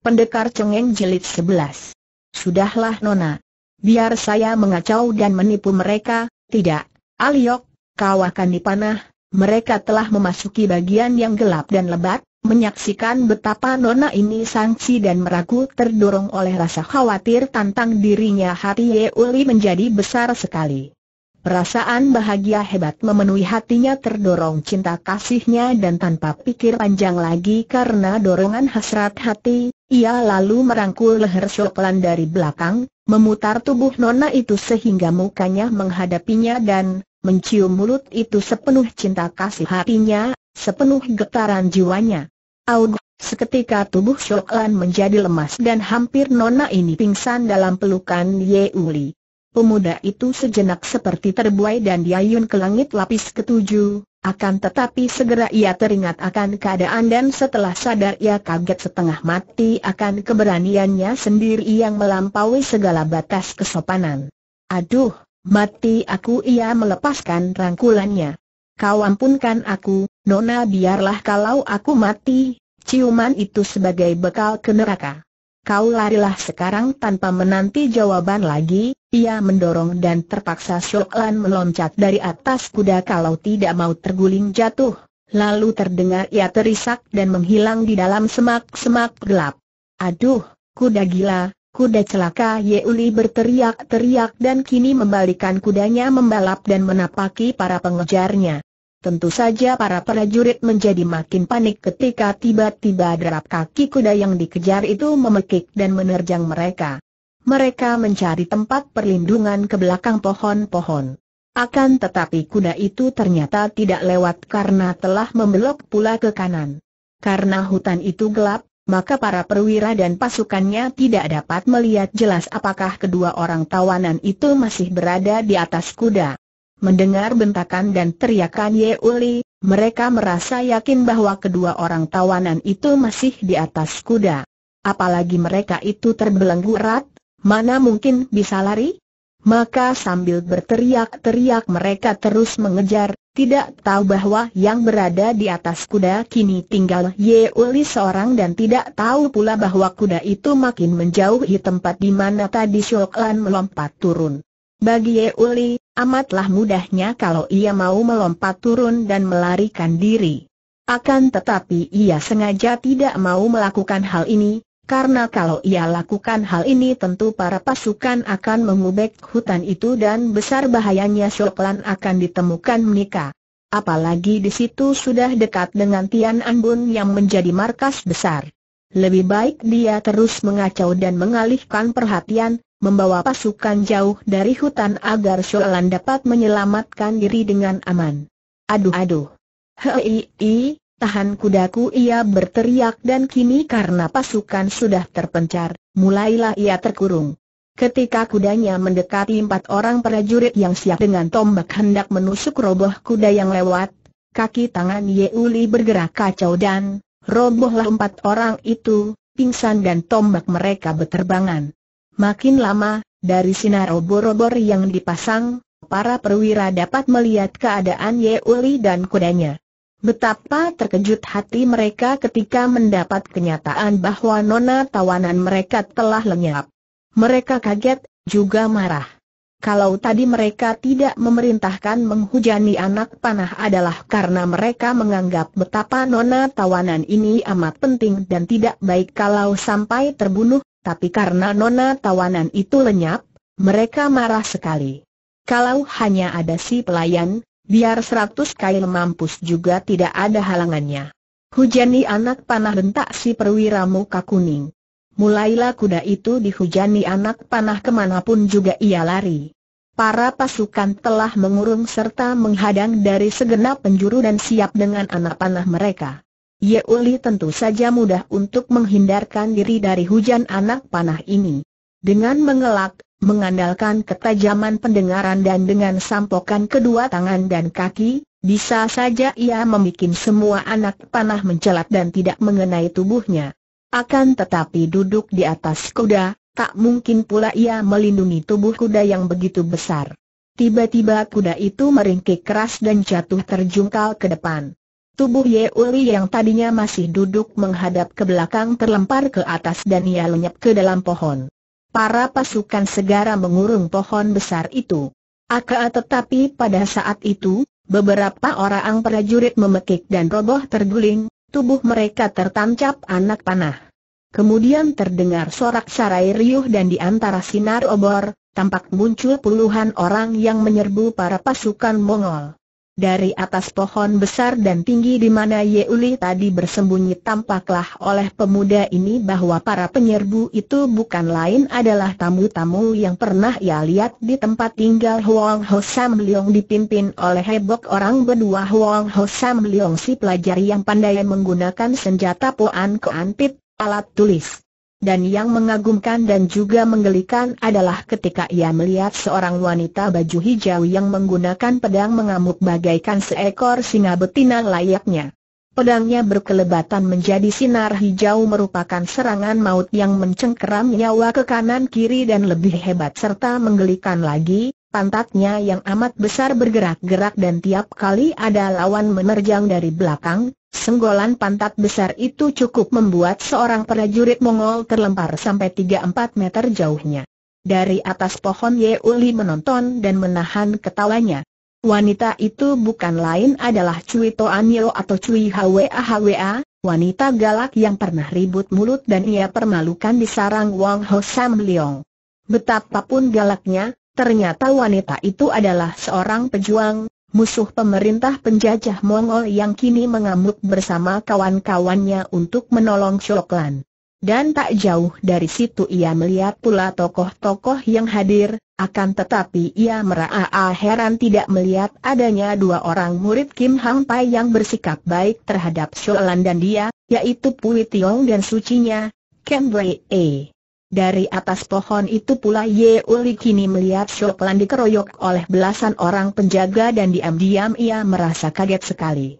Pendekar Cengeng Jilid 11 Sudahlah Nona. Biar saya mengacau dan menipu mereka, tidak. Aliok, kau akan dipanah. Mereka telah memasuki bagian yang gelap dan lebat, menyaksikan betapa Nona ini sangsi dan meragu terdorong oleh rasa khawatir tentang dirinya hati Ye Uli menjadi besar sekali. Perasaan bahagia hebat memenuhi hatinya terdorong cinta kasihnya dan tanpa pikir panjang lagi karena dorongan hasrat hati, ia lalu merangkul leher Shoklan dari belakang, memutar tubuh nona itu sehingga mukanya menghadapinya dan mencium mulut itu sepenuh cinta kasih hatinya, sepenuh getaran jiwanya. Aud, seketika tubuh Shoklan menjadi lemas dan hampir nona ini pingsan dalam pelukan Ye Uli. Pemuda itu sejenak seperti terbuai dan diayun ke langit lapis ketujuh, akan tetapi segera ia teringat akan keadaan dan setelah sadar ia kaget setengah mati akan keberaniannya sendiri yang melampaui segala batas kesopanan. Aduh, mati aku ia melepaskan rangkulannya. Kau ampunkan aku, Nona biarlah kalau aku mati, ciuman itu sebagai bekal ke neraka. Kau larilah sekarang tanpa menanti jawaban lagi, ia mendorong dan terpaksa Shoklan meloncat dari atas kuda kalau tidak mau terguling jatuh, lalu terdengar ia terisak dan menghilang di dalam semak-semak gelap. Aduh, kuda gila, kuda celaka Yeuli berteriak-teriak dan kini membalikan kudanya membalap dan menapaki para pengejarnya. Tentu saja para prajurit menjadi makin panik ketika tiba-tiba derap kaki kuda yang dikejar itu memekik dan menerjang mereka. Mereka mencari tempat perlindungan ke belakang pohon-pohon. Akan tetapi kuda itu ternyata tidak lewat karena telah membelok pula ke kanan. Karena hutan itu gelap, maka para perwira dan pasukannya tidak dapat melihat jelas apakah kedua orang tawanan itu masih berada di atas kuda. Mendengar bentakan dan teriakan Ye Uli, mereka merasa yakin bahwa kedua orang tawanan itu masih di atas kuda. Apalagi mereka itu terbelenggu erat, mana mungkin bisa lari? Maka sambil berteriak-teriak mereka terus mengejar, tidak tahu bahwa yang berada di atas kuda kini tinggal Ye Uli seorang dan tidak tahu pula bahwa kuda itu makin menjauhi tempat di mana tadi Shoklan melompat turun. Bagi Ye Uli, amatlah mudahnya kalau ia mau melompat turun dan melarikan diri. Akan tetapi ia sengaja tidak mau melakukan hal ini, karena kalau ia lakukan hal ini tentu para pasukan akan mengubek hutan itu dan besar bahayanya Shoklan akan ditemukan menikah. Apalagi di situ sudah dekat dengan Tian Anbun yang menjadi markas besar. Lebih baik dia terus mengacau dan mengalihkan perhatian, membawa pasukan jauh dari hutan agar Sholan dapat menyelamatkan diri dengan aman. Aduh aduh. Hei, i, tahan kudaku ia berteriak dan kini karena pasukan sudah terpencar, mulailah ia terkurung. Ketika kudanya mendekati empat orang prajurit yang siap dengan tombak hendak menusuk roboh kuda yang lewat, kaki tangan Yeuli bergerak kacau dan, robohlah empat orang itu, pingsan dan tombak mereka berterbangan. Makin lama, dari sinar obor-obor yang dipasang, para perwira dapat melihat keadaan Ye Uli dan kudanya. Betapa terkejut hati mereka ketika mendapat kenyataan bahwa nona tawanan mereka telah lenyap. Mereka kaget, juga marah. Kalau tadi mereka tidak memerintahkan menghujani anak panah adalah karena mereka menganggap betapa nona tawanan ini amat penting dan tidak baik kalau sampai terbunuh, tapi karena nona tawanan itu lenyap, mereka marah sekali. Kalau hanya ada si pelayan, biar seratus kali mampus juga tidak ada halangannya. Hujani anak panah bentak si perwira muka kuning. Mulailah kuda itu dihujani anak panah ke mana pun juga ia lari. Para pasukan telah mengurung serta menghadang dari segenap penjuru dan siap dengan anak panah mereka. Ye Uli tentu saja mudah untuk menghindarkan diri dari hujan anak panah ini. Dengan mengelak, mengandalkan ketajaman pendengaran dan dengan sampokan kedua tangan dan kaki, bisa saja ia membuat semua anak panah mencelat dan tidak mengenai tubuhnya. Akan tetapi duduk di atas kuda, tak mungkin pula ia melindungi tubuh kuda yang begitu besar. Tiba-tiba kuda itu meringkik keras dan jatuh terjungkal ke depan. Tubuh Ye Uli yang tadinya masih duduk menghadap ke belakang terlempar ke atas dan ia lenyap ke dalam pohon. Para pasukan segera mengurung pohon besar itu. Aka tetapi pada saat itu, beberapa orang prajurit memekik dan roboh terguling, tubuh mereka tertancap anak panah. Kemudian terdengar sorak sarai riuh dan di antara sinar obor, tampak muncul puluhan orang yang menyerbu para pasukan Mongol. Dari atas pohon besar dan tinggi di mana Yeuli tadi bersembunyi tampaklah oleh pemuda ini bahwa para penyerbu itu bukan lain adalah tamu-tamu yang pernah ia lihat di tempat tinggal Huang Ho Sam Leong dipimpin oleh hebok orang berdua Huang Ho Sam Leong si pelajar yang pandai menggunakan senjata Poan Keanpit, alat tulis. Dan yang mengagumkan dan juga menggelikan adalah ketika ia melihat seorang wanita baju hijau yang menggunakan pedang mengamuk bagaikan seekor singa betina layaknya. Pedangnya berkelebatan menjadi sinar hijau merupakan serangan maut yang mencengkeram nyawa ke kanan kiri dan lebih hebat serta menggelikan lagi, pantatnya yang amat besar bergerak-gerak dan tiap kali ada lawan menerjang dari belakang, Senggolan pantat besar itu cukup membuat seorang prajurit Mongol terlempar sampai 3-4 meter jauhnya. Dari atas pohon Ye Uli menonton dan menahan ketawanya. Wanita itu bukan lain adalah Cui Toanyo atau Cui Hwa Hwa, wanita galak yang pernah ribut mulut dan ia permalukan di sarang Wang Ho Sam Leong. Betapapun galaknya, ternyata wanita itu adalah seorang pejuang, musuh pemerintah penjajah Mongol yang kini mengamuk bersama kawan-kawannya untuk menolong Shoklan. Dan tak jauh dari situ ia melihat pula tokoh-tokoh yang hadir, akan tetapi ia meraa heran tidak melihat adanya dua orang murid Kim Hang Pai yang bersikap baik terhadap Sholan dan dia, yaitu Pui Tiong dan sucinya, Ken Wei E. Dari atas pohon itu pula Ye Uli kini melihat Shoklan dikeroyok oleh belasan orang penjaga dan diam-diam ia merasa kaget sekali.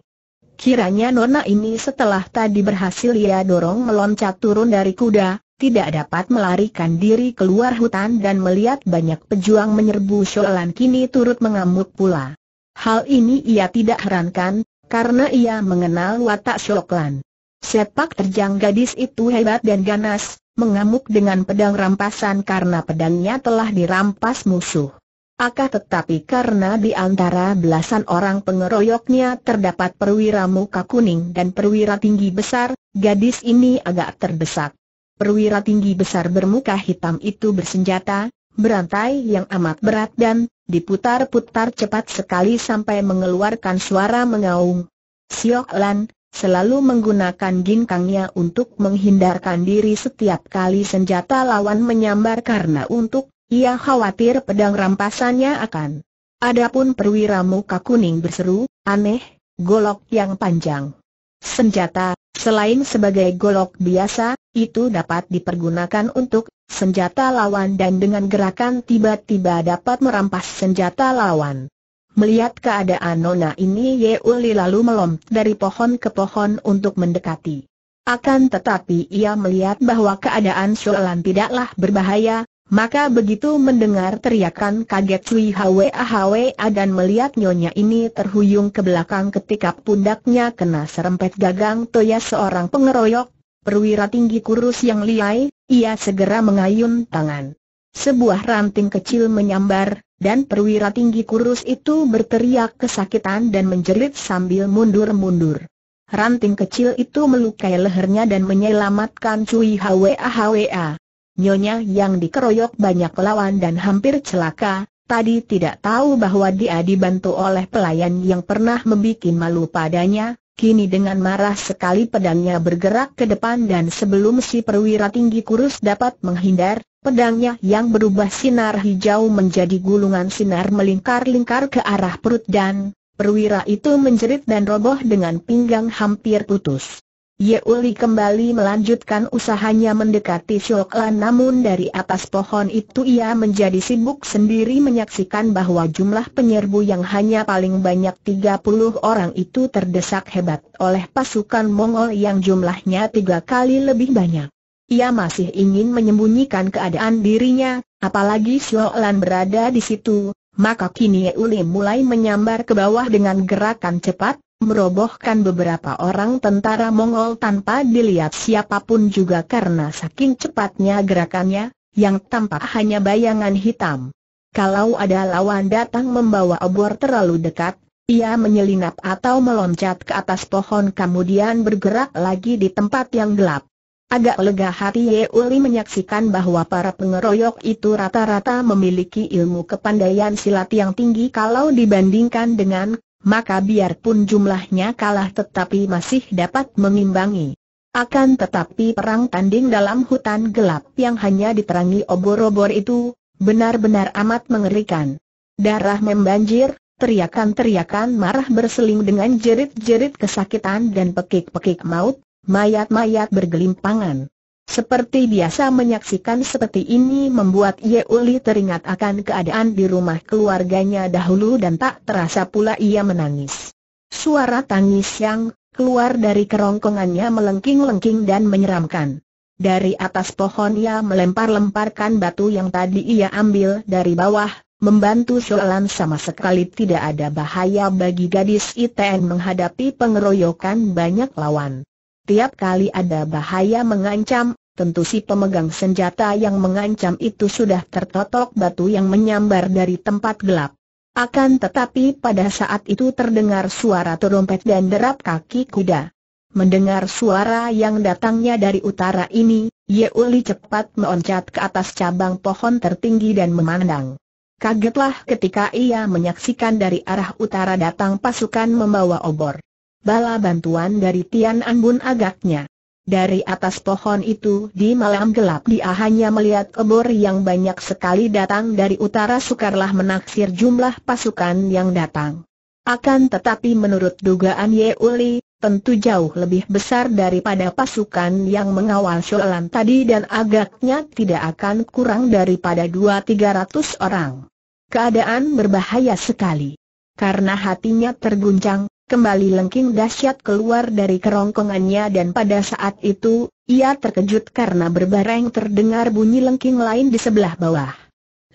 Kiranya nona ini setelah tadi berhasil ia dorong meloncat turun dari kuda, tidak dapat melarikan diri keluar hutan dan melihat banyak pejuang menyerbu Sholan kini turut mengamuk pula. Hal ini ia tidak herankan, karena ia mengenal watak Shoklan. Sepak terjang gadis itu hebat dan ganas, mengamuk dengan pedang rampasan karena pedangnya telah dirampas musuh. Akan tetapi karena di antara belasan orang pengeroyoknya terdapat perwira muka kuning dan perwira tinggi besar, gadis ini agak terdesak. Perwira tinggi besar bermuka hitam itu bersenjata, berantai yang amat berat dan diputar-putar cepat sekali sampai mengeluarkan suara mengaung. Siok Lan, selalu menggunakan ginkangnya untuk menghindarkan diri setiap kali senjata lawan menyambar karena untuk, ia khawatir pedang rampasannya akan. Adapun perwira muka kuning berseru, aneh, golok yang panjang. Senjata, selain sebagai golok biasa, itu dapat dipergunakan untuk senjata lawan dan dengan gerakan tiba-tiba dapat merampas senjata lawan. Melihat keadaan nona ini Ye Uli lalu melompat dari pohon ke pohon untuk mendekati. Akan tetapi ia melihat bahwa keadaan Sholan tidaklah berbahaya, maka begitu mendengar teriakan kaget Sui Hwa Hwa dan melihat nyonya ini terhuyung ke belakang ketika pundaknya kena serempet gagang toya seorang pengeroyok, perwira tinggi kurus yang liai, ia segera mengayun tangan. Sebuah ranting kecil menyambar, dan perwira tinggi kurus itu berteriak kesakitan dan menjerit sambil mundur-mundur. Ranting kecil itu melukai lehernya dan menyelamatkan Cui Hwa Hwa. Nyonya yang dikeroyok banyak lawan dan hampir celaka, tadi tidak tahu bahwa dia dibantu oleh pelayan yang pernah membuat malu padanya, kini dengan marah sekali pedangnya bergerak ke depan dan sebelum si perwira tinggi kurus dapat menghindar, Pedangnya yang berubah sinar hijau menjadi gulungan sinar melingkar-lingkar ke arah perut dan perwira itu menjerit dan roboh dengan pinggang hampir putus. Ye Uli kembali melanjutkan usahanya mendekati Shoklan namun dari atas pohon itu ia menjadi sibuk sendiri menyaksikan bahwa jumlah penyerbu yang hanya paling banyak 30 orang itu terdesak hebat oleh pasukan Mongol yang jumlahnya tiga kali lebih banyak. Ia masih ingin menyembunyikan keadaan dirinya, apalagi Lan berada di situ, maka kini Uli mulai menyambar ke bawah dengan gerakan cepat, merobohkan beberapa orang tentara Mongol tanpa dilihat siapa pun juga karena saking cepatnya gerakannya, yang tampak hanya bayangan hitam. Kalau ada lawan datang membawa obor terlalu dekat, ia menyelinap atau meloncat ke atas pohon kemudian bergerak lagi di tempat yang gelap. Agak lega hati Ye Uli menyaksikan bahwa para pengeroyok itu rata-rata memiliki ilmu kepandaian silat yang tinggi kalau dibandingkan dengan maka biarpun jumlahnya kalah tetapi masih dapat mengimbangi. Akan tetapi perang tanding dalam hutan gelap yang hanya diterangi obor-obor itu, benar-benar amat mengerikan. Darah membanjir, teriakan-teriakan marah berseling dengan jerit-jerit kesakitan dan pekik-pekik maut, mayat-mayat bergelimpangan. Seperti biasa menyaksikan seperti ini membuat Ye Uli teringat akan keadaan di rumah keluarganya dahulu dan tak terasa pula ia menangis. Suara tangis yang keluar dari kerongkongannya melengking-lengking dan menyeramkan. Dari atas pohon ia melempar-lemparkan batu yang tadi ia ambil dari bawah, membantu Sholan sama sekali tidak ada bahaya bagi gadis ITN menghadapi pengeroyokan banyak lawan. Tiap kali ada bahaya mengancam, tentu si pemegang senjata yang mengancam itu sudah tertotok batu yang menyambar dari tempat gelap. Akan tetapi pada saat itu terdengar suara terompet dan derap kaki kuda. Mendengar suara yang datangnya dari utara ini, Ye Uli cepat meloncat ke atas cabang pohon tertinggi dan memandang. Kagetlah ketika ia menyaksikan dari arah utara datang pasukan membawa obor. Bala bantuan dari Tian Anbun agaknya. Dari atas pohon itu di malam gelap dia hanya melihat obor yang banyak sekali datang dari utara sukarlah menaksir jumlah pasukan yang datang. Akan tetapi menurut dugaan Ye Uli, tentu jauh lebih besar daripada pasukan yang mengawal Sholan tadi dan agaknya tidak akan kurang daripada 2-300 orang. Keadaan berbahaya sekali. Karena hatinya terguncang, kembali lengking dahsyat keluar dari kerongkongannya dan pada saat itu, ia terkejut karena berbareng terdengar bunyi lengking lain di sebelah bawah.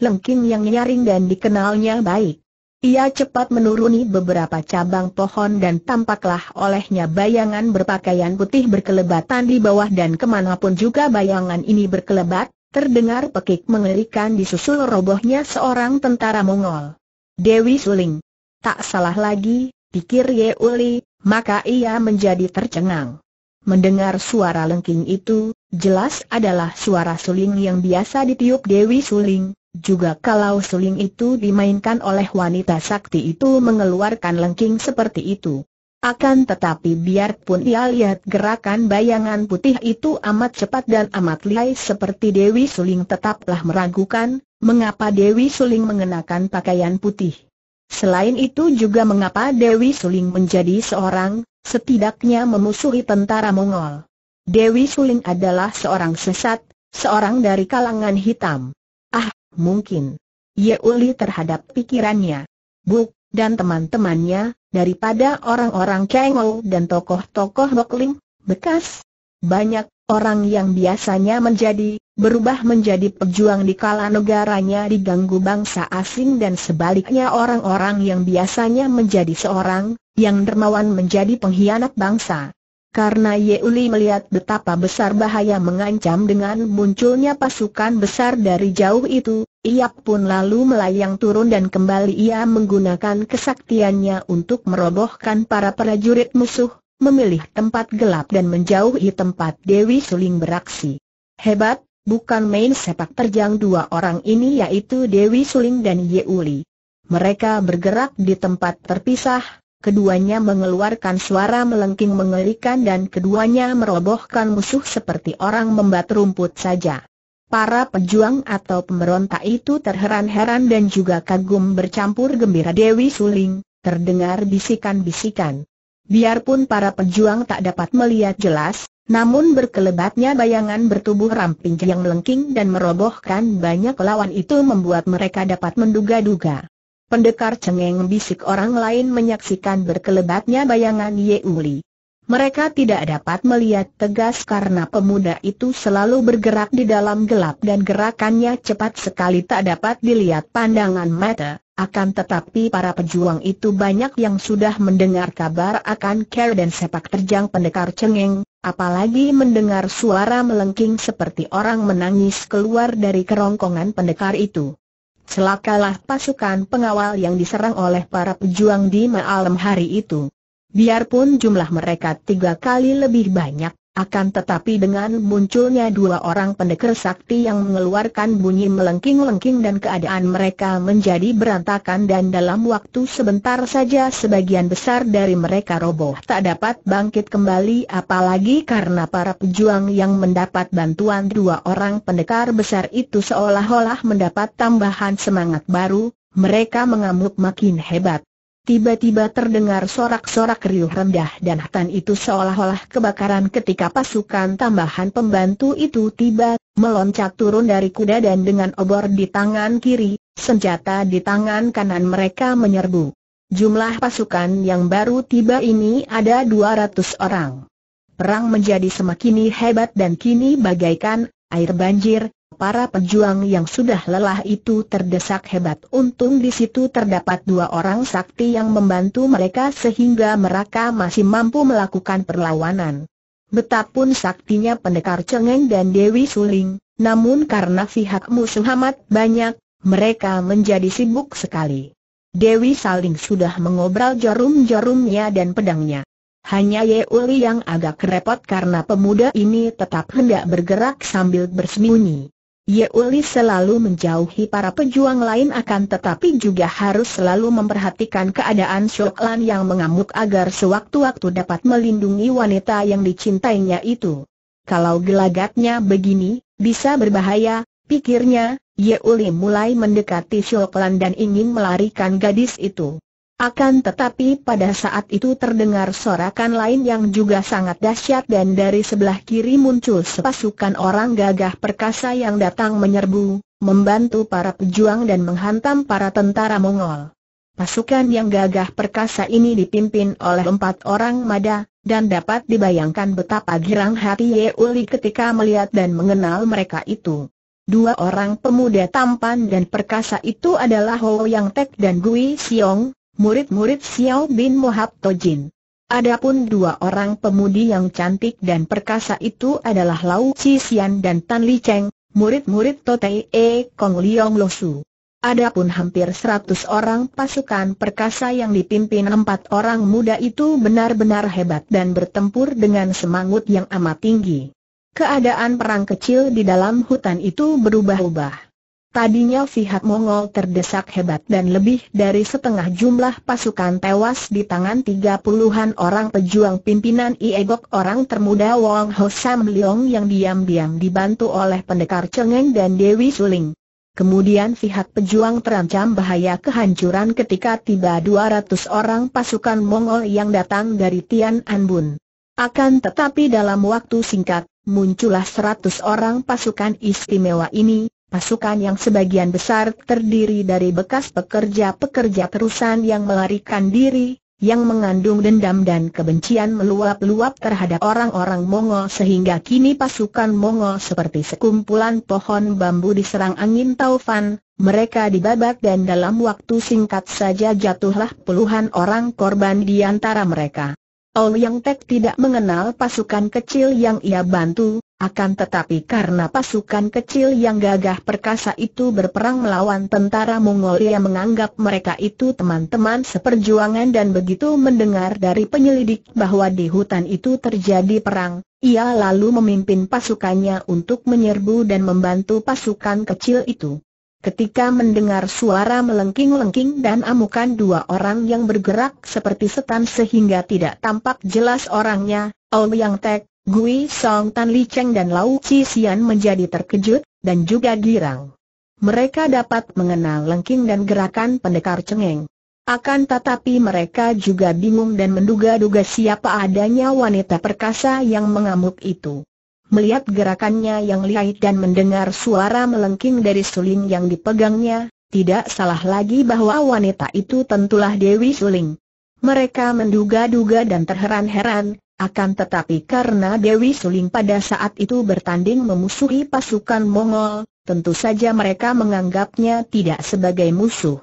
Lengking yang nyaring dan dikenalnya baik. Ia cepat menuruni beberapa cabang pohon dan tampaklah olehnya bayangan berpakaian putih berkelebatan di bawah dan ke mana pun juga bayangan ini berkelebat, terdengar pekik mengerikan disusul robohnya seorang tentara Mongol. Dewi Suling. Tak salah lagi, pikir Ye Uli, maka ia menjadi tercengang. Mendengar suara lengking itu, jelas adalah suara suling yang biasa ditiup Dewi Suling, juga kalau suling itu dimainkan oleh wanita sakti itu mengeluarkan lengking seperti itu. Akan tetapi biarpun ia lihat gerakan bayangan putih itu amat cepat dan amat lihai seperti Dewi Suling tetaplah meragukan, mengapa Dewi Suling mengenakan pakaian putih. Selain itu juga mengapa Dewi Suling menjadi seorang, setidaknya memusuhi tentara Mongol. Dewi Suling adalah seorang sesat, seorang dari kalangan hitam. Ah, mungkin. Ye Uli terhadap pikirannya. Buk, dan teman-temannya, daripada orang-orang Kengou dan tokoh-tokoh Bokling, bekas. Banyak, orang yang biasanya menjadi, berubah menjadi pejuang di kala negaranya diganggu bangsa asing dan sebaliknya orang-orang yang biasanya menjadi seorang, yang dermawan menjadi pengkhianat bangsa. Karena Yeuli melihat betapa besar bahaya mengancam dengan munculnya pasukan besar dari jauh itu, ia pun lalu melayang turun dan kembali ia menggunakan kesaktiannya untuk merobohkan para prajurit musuh, memilih tempat gelap dan menjauhi tempat Dewi Suling beraksi. Hebat, bukan main sepak terjang dua orang ini yaitu Dewi Suling dan Ye Uli. Mereka bergerak di tempat terpisah, keduanya mengeluarkan suara melengking mengerikan dan keduanya merobohkan musuh seperti orang membat rumput saja. Para pejuang atau pemberontak itu terheran-heran dan juga kagum bercampur gembira Dewi Suling, terdengar bisikan-bisikan. Biarpun para pejuang tak dapat melihat jelas, namun berkelebatnya bayangan bertubuh ramping yang melengking dan merobohkan banyak lawan itu membuat mereka dapat menduga-duga. Pendekar cengeng bisik orang lain menyaksikan berkelebatnya bayangan Ye Uli. Mereka tidak dapat melihat tegas karena pemuda itu selalu bergerak di dalam gelap dan gerakannya cepat sekali tak dapat dilihat pandangan mata. akan tetapi para pejuang itu banyak yang sudah mendengar kabar akan care dan sepak terjang pendekar cengeng, apalagi mendengar suara melengking seperti orang menangis keluar dari kerongkongan pendekar itu. Celakalah pasukan pengawal yang diserang oleh para pejuang di malam hari itu. Biarpun jumlah mereka tiga kali lebih banyak, akan tetapi dengan munculnya dua orang pendekar sakti yang mengeluarkan bunyi melengking-lengking dan keadaan mereka menjadi berantakan dan dalam waktu sebentar saja sebagian besar dari mereka roboh tak dapat bangkit kembali apalagi karena para pejuang yang mendapat bantuan dua orang pendekar besar itu seolah-olah mendapat tambahan semangat baru, mereka mengamuk makin hebat. Tiba-tiba terdengar sorak-sorak riuh rendah dan hatan itu seolah-olah kebakaran ketika pasukan tambahan pembantu itu tiba, meloncat turun dari kuda dan dengan obor di tangan kiri, senjata di tangan kanan mereka menyerbu. Jumlah pasukan yang baru tiba ini ada 200 orang. Perang menjadi semakin hebat dan kini bagaikan air banjir, Para pejuang yang sudah lelah itu terdesak hebat untung di situ terdapat dua orang sakti yang membantu mereka sehingga mereka masih mampu melakukan perlawanan. Betapun saktinya pendekar Cengeng dan Dewi Suling, namun karena pihak musuh amat banyak, mereka menjadi sibuk sekali. Dewi Saling sudah mengobral jarum-jarumnya dan pedangnya. Hanya Ye Uli yang agak repot karena pemuda ini tetap hendak bergerak sambil bersembunyi. Ye Uli selalu menjauhi para pejuang lain akan tetapi juga harus selalu memperhatikan keadaan Shok Lan yang mengamuk agar sewaktu-waktu dapat melindungi wanita yang dicintainya itu. Kalau gelagatnya begini, bisa berbahaya, pikirnya, Ye Uli mulai mendekati Shok Lan dan ingin melarikan gadis itu. Akan tetapi pada saat itu terdengar sorakan lain yang juga sangat dahsyat dan dari sebelah kiri muncul sepasukan orang gagah perkasa yang datang menyerbu, membantu para pejuang dan menghantam para tentara Mongol. Pasukan yang gagah perkasa ini dipimpin oleh empat orang mada, dan dapat dibayangkan betapa girang hati Ye Uli ketika melihat dan mengenal mereka itu. Dua orang pemuda tampan dan perkasa itu adalah Ho Yang Tek dan Gui Siong, murid-murid Xiao bin Mohab Tojin. Adapun dua orang pemudi yang cantik dan perkasa itu adalah Lau Chi Xian dan Tan Li Cheng, murid-murid Totei E Kong Liong Losu. Adapun hampir seratus orang pasukan perkasa yang dipimpin empat orang muda itu benar-benar hebat dan bertempur dengan semangut yang amat tinggi. Keadaan perang kecil di dalam hutan itu berubah-ubah. Tadinya pihak Mongol terdesak hebat dan lebih dari setengah jumlah pasukan tewas di tangan tiga puluhan orang pejuang pimpinan Iegok orang termuda Wong Ho Sam Leong yang diam-diam dibantu oleh pendekar Cengeng dan Dewi Suling. Kemudian pihak pejuang terancam bahaya kehancuran ketika tiba 200 orang pasukan Mongol yang datang dari Tian Anbun. Akan tetapi dalam waktu singkat, muncullah 100 orang pasukan istimewa ini, pasukan yang sebagian besar terdiri dari bekas pekerja-pekerja terusan yang melarikan diri, yang mengandung dendam dan kebencian meluap-luap terhadap orang-orang Mongol sehingga kini pasukan Mongol seperti sekumpulan pohon bambu diserang angin taufan, mereka dibabat dan dalam waktu singkat saja jatuhlah puluhan orang korban di antara mereka. Ouyang Tek tidak mengenal pasukan kecil yang ia bantu, akan tetapi karena pasukan kecil yang gagah perkasa itu berperang melawan tentara Mongolia menganggap mereka itu teman-teman seperjuangan dan begitu mendengar dari penyelidik bahwa di hutan itu terjadi perang, ia lalu memimpin pasukannya untuk menyerbu dan membantu pasukan kecil itu. Ketika mendengar suara melengking-lengking dan amukan dua orang yang bergerak seperti setan sehingga tidak tampak jelas orangnya, Yang Tek, Gui Song Tan Li Cheng dan Lau Chi Sian menjadi terkejut, dan juga girang. Mereka dapat mengenal lengking dan gerakan pendekar cengeng. Akan tetapi mereka juga bingung dan menduga-duga siapa adanya wanita perkasa yang mengamuk itu. Melihat gerakannya yang lihat dan mendengar suara melengking dari suling yang dipegangnya, tidak salah lagi bahwa wanita itu tentulah Dewi Suling. Mereka menduga-duga dan terheran-heran, akan tetapi karena Dewi Suling pada saat itu bertanding memusuhi pasukan Mongol, tentu saja mereka menganggapnya tidak sebagai musuh.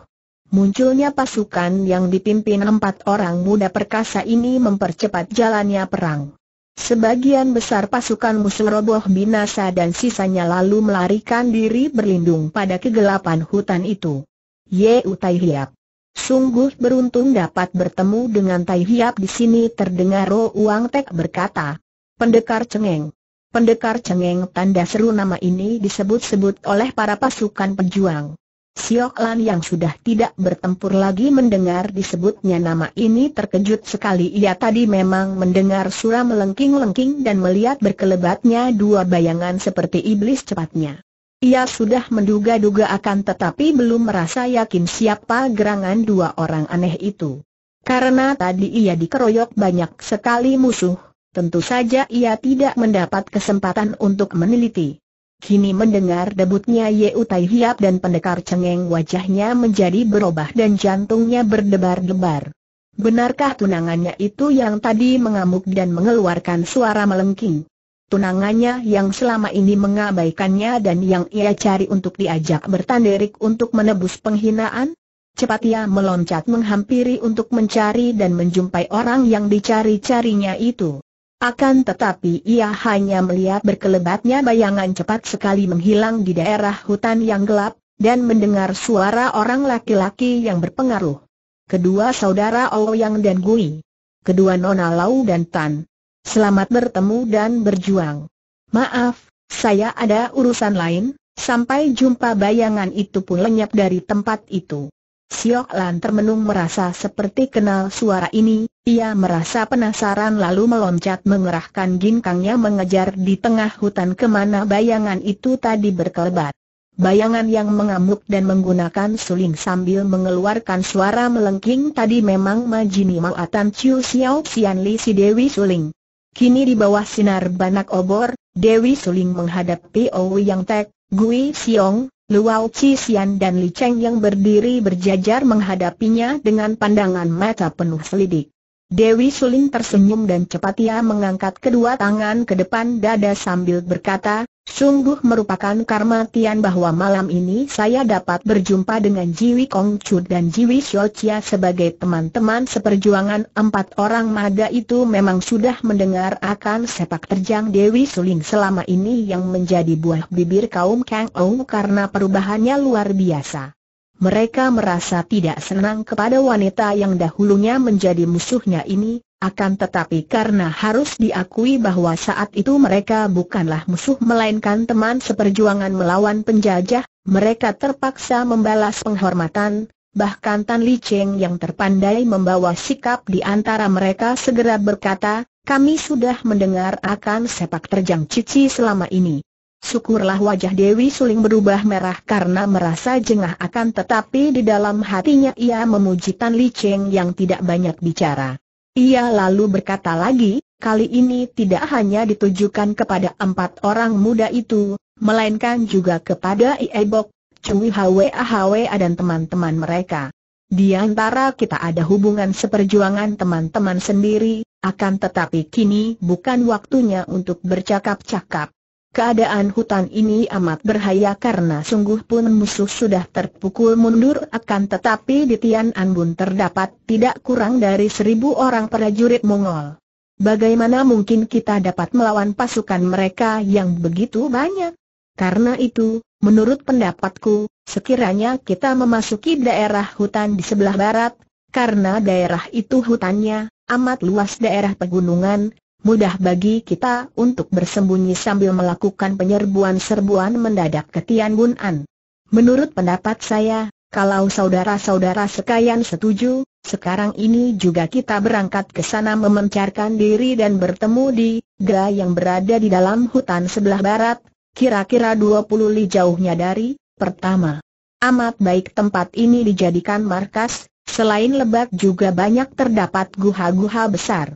Munculnya pasukan yang dipimpin empat orang muda perkasa ini mempercepat jalannya perang. Sebagian besar pasukan musuh roboh binasa dan sisanya lalu melarikan diri berlindung pada kegelapan hutan itu. Ye Utai Hiap Sungguh beruntung dapat bertemu dengan Tai Hiap di sini terdengar Ro Uang Tek berkata. Pendekar Cengeng. Pendekar Cengeng tanda seru nama ini disebut-sebut oleh para pasukan pejuang. Siok Lan yang sudah tidak bertempur lagi mendengar disebutnya nama ini terkejut sekali ia tadi memang mendengar surah melengking-lengking dan melihat berkelebatnya dua bayangan seperti iblis cepatnya. Ia sudah menduga-duga akan tetapi belum merasa yakin siapa gerangan dua orang aneh itu. Karena tadi ia dikeroyok banyak sekali musuh, tentu saja ia tidak mendapat kesempatan untuk meneliti. Kini mendengar debutnya Ye Utai Hiap dan pendekar cengeng wajahnya menjadi berubah dan jantungnya berdebar-debar. Benarkah tunangannya itu yang tadi mengamuk dan mengeluarkan suara melengking? Tunangannya yang selama ini mengabaikannya dan yang ia cari untuk diajak bertandirik untuk menebus penghinaan? Cepat ia meloncat menghampiri untuk mencari dan menjumpai orang yang dicari-carinya itu. Akan tetapi ia hanya melihat berkelebatnya bayangan cepat sekali menghilang di daerah hutan yang gelap, dan mendengar suara orang laki-laki yang berpengaruh. Kedua saudara Ouyang dan Gui. Kedua Nona Lau dan Tan. Selamat bertemu dan berjuang. Maaf, saya ada urusan lain, sampai jumpa bayangan itu pun lenyap dari tempat itu. Siok Lan termenung merasa seperti kenal suara ini, ia merasa penasaran lalu meloncat mengerahkan ginkangnya mengejar di tengah hutan ke mana bayangan itu tadi berkelebat. Bayangan yang mengamuk dan menggunakan suling sambil mengeluarkan suara melengking tadi memang Majini Mauatan Chiu Xiao Xian Li si Dewi Suling. Kini di bawah sinar banak obor, Dewi Suling menghadapi Owi Yang Tek, Gui Siong, Luau Chi Sian dan Li Cheng yang berdiri berjajar menghadapinya dengan pandangan mata penuh selidik. Dewi Suling tersenyum dan cepat ia mengangkat kedua tangan ke depan dada sambil berkata, Sungguh merupakan karma Tian bahwa malam ini saya dapat berjumpa dengan Jiwi Kong Chu dan Jiwi Chia sebagai teman-teman seperjuangan empat orang maga itu memang sudah mendengar akan sepak terjang Dewi Suling selama ini yang menjadi buah bibir kaum Kang Ou karena perubahannya luar biasa. Mereka merasa tidak senang kepada wanita yang dahulunya menjadi musuhnya ini, akan tetapi karena harus diakui bahwa saat itu mereka bukanlah musuh melainkan teman seperjuangan melawan penjajah, mereka terpaksa membalas penghormatan, bahkan Tan Li Cheng yang terpandai membawa sikap di antara mereka segera berkata, kami sudah mendengar akan sepak terjang Cici selama ini. Syukurlah wajah Dewi Suling berubah merah karena merasa jengah akan tetapi di dalam hatinya ia memuji Tan Li Cheng yang tidak banyak bicara. Ia lalu berkata lagi, kali ini tidak hanya ditujukan kepada empat orang muda itu, melainkan juga kepada Iebok, Cui Hwa Hwa dan teman-teman mereka. Di antara kita ada hubungan seperjuangan teman-teman sendiri, akan tetapi kini bukan waktunya untuk bercakap-cakap. Keadaan hutan ini amat berbahaya karena sungguh pun musuh sudah terpukul mundur akan tetapi di Tian An Bun terdapat tidak kurang dari seribu orang prajurit Mongol. Bagaimana mungkin kita dapat melawan pasukan mereka yang begitu banyak? Karena itu, menurut pendapatku, sekiranya kita memasuki daerah hutan di sebelah barat, karena daerah itu hutannya amat luas daerah pegunungan, mudah bagi kita untuk bersembunyi sambil melakukan penyerbuan-serbuan mendadak ke Tian Bun An. Menurut pendapat saya, kalau saudara-saudara sekalian setuju, sekarang ini juga kita berangkat ke sana memencarkan diri dan bertemu di Ga yang berada di dalam hutan sebelah barat, kira-kira 20 li jauhnya dari, pertama. Amat baik tempat ini dijadikan markas, selain lebak juga banyak terdapat guha-guha besar.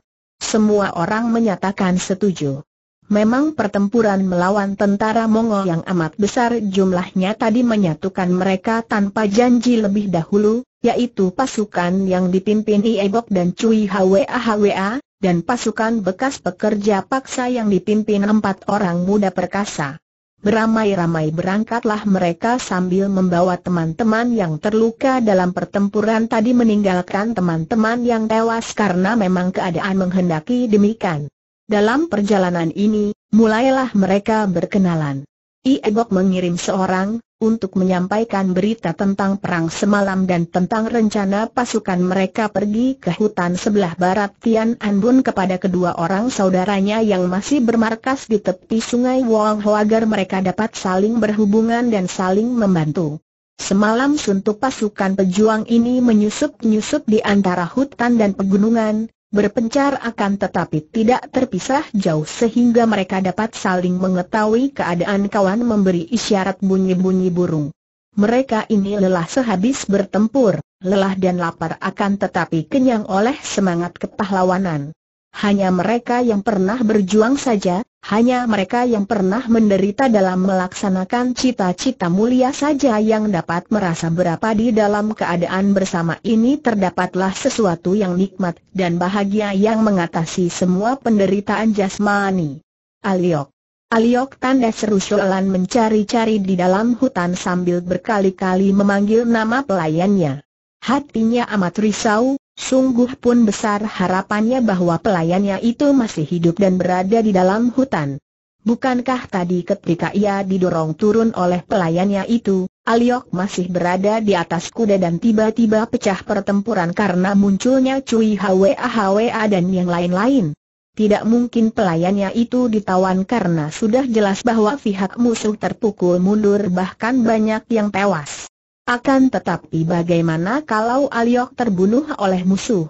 Semua orang menyatakan setuju. Memang pertempuran melawan tentara Mongol yang amat besar jumlahnya tadi menyatukan mereka tanpa janji lebih dahulu, yaitu pasukan yang dipimpin Iebok dan Cui Hwa dan pasukan bekas pekerja paksa yang dipimpin empat orang muda perkasa. Beramai-ramai berangkatlah mereka sambil membawa teman-teman yang terluka dalam pertempuran tadi meninggalkan teman-teman yang tewas karena memang keadaan menghendaki demikian. Dalam perjalanan ini, mulailah mereka berkenalan. Iebok mengirim seorang, untuk menyampaikan berita tentang perang semalam dan tentang rencana pasukan mereka pergi ke hutan sebelah barat Tian An Bun kepada kedua orang saudaranya yang masih bermarkas di tepi sungai Wong Ho agar mereka dapat saling berhubungan dan saling membantu. Semalam suntuk pasukan pejuang ini menyusup-nyusup di antara hutan dan pegunungan, berpencar akan tetapi tidak terpisah jauh sehingga mereka dapat saling mengetahui keadaan kawan memberi isyarat bunyi-bunyi burung. Mereka ini lelah sehabis bertempur, lelah dan lapar akan tetapi kenyang oleh semangat kepahlawanan. Hanya mereka yang pernah berjuang saja, hanya mereka yang pernah menderita dalam melaksanakan cita-cita mulia saja yang dapat merasa berapa di dalam keadaan bersama ini terdapatlah sesuatu yang nikmat dan bahagia yang mengatasi semua penderitaan jasmani. Aliok. Aliok tanda seru Sholan mencari-cari di dalam hutan sambil berkali-kali memanggil nama pelayannya. Hatinya amat risau, Sungguh pun besar harapannya bahwa pelayannya itu masih hidup dan berada di dalam hutan. Bukankah tadi ketika ia didorong turun oleh pelayannya itu, Aliok masih berada di atas kuda dan tiba-tiba pecah pertempuran karena munculnya Cui Hwa Hwa dan yang lain-lain. Tidak mungkin pelayannya itu ditawan karena sudah jelas bahwa pihak musuh terpukul mundur bahkan banyak yang tewas. Akan tetapi bagaimana kalau Aliok terbunuh oleh musuh?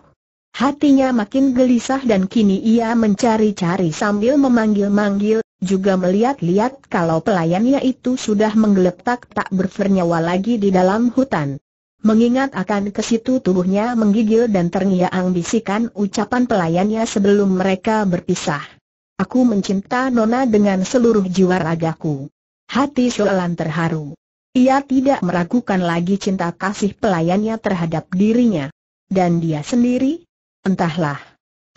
Hatinya makin gelisah dan kini ia mencari-cari sambil memanggil-manggil, juga melihat-lihat kalau pelayannya itu sudah menggeletak tak bernyawa lagi di dalam hutan. Mengingat akan ke situ tubuhnya menggigil dan terngiang bisikan ucapan pelayannya sebelum mereka berpisah. Aku mencinta Nona dengan seluruh jiwa ragaku. Hati Sholan terharu. Ia tidak meragukan lagi cinta kasih pelayannya terhadap dirinya. Dan dia sendiri? Entahlah.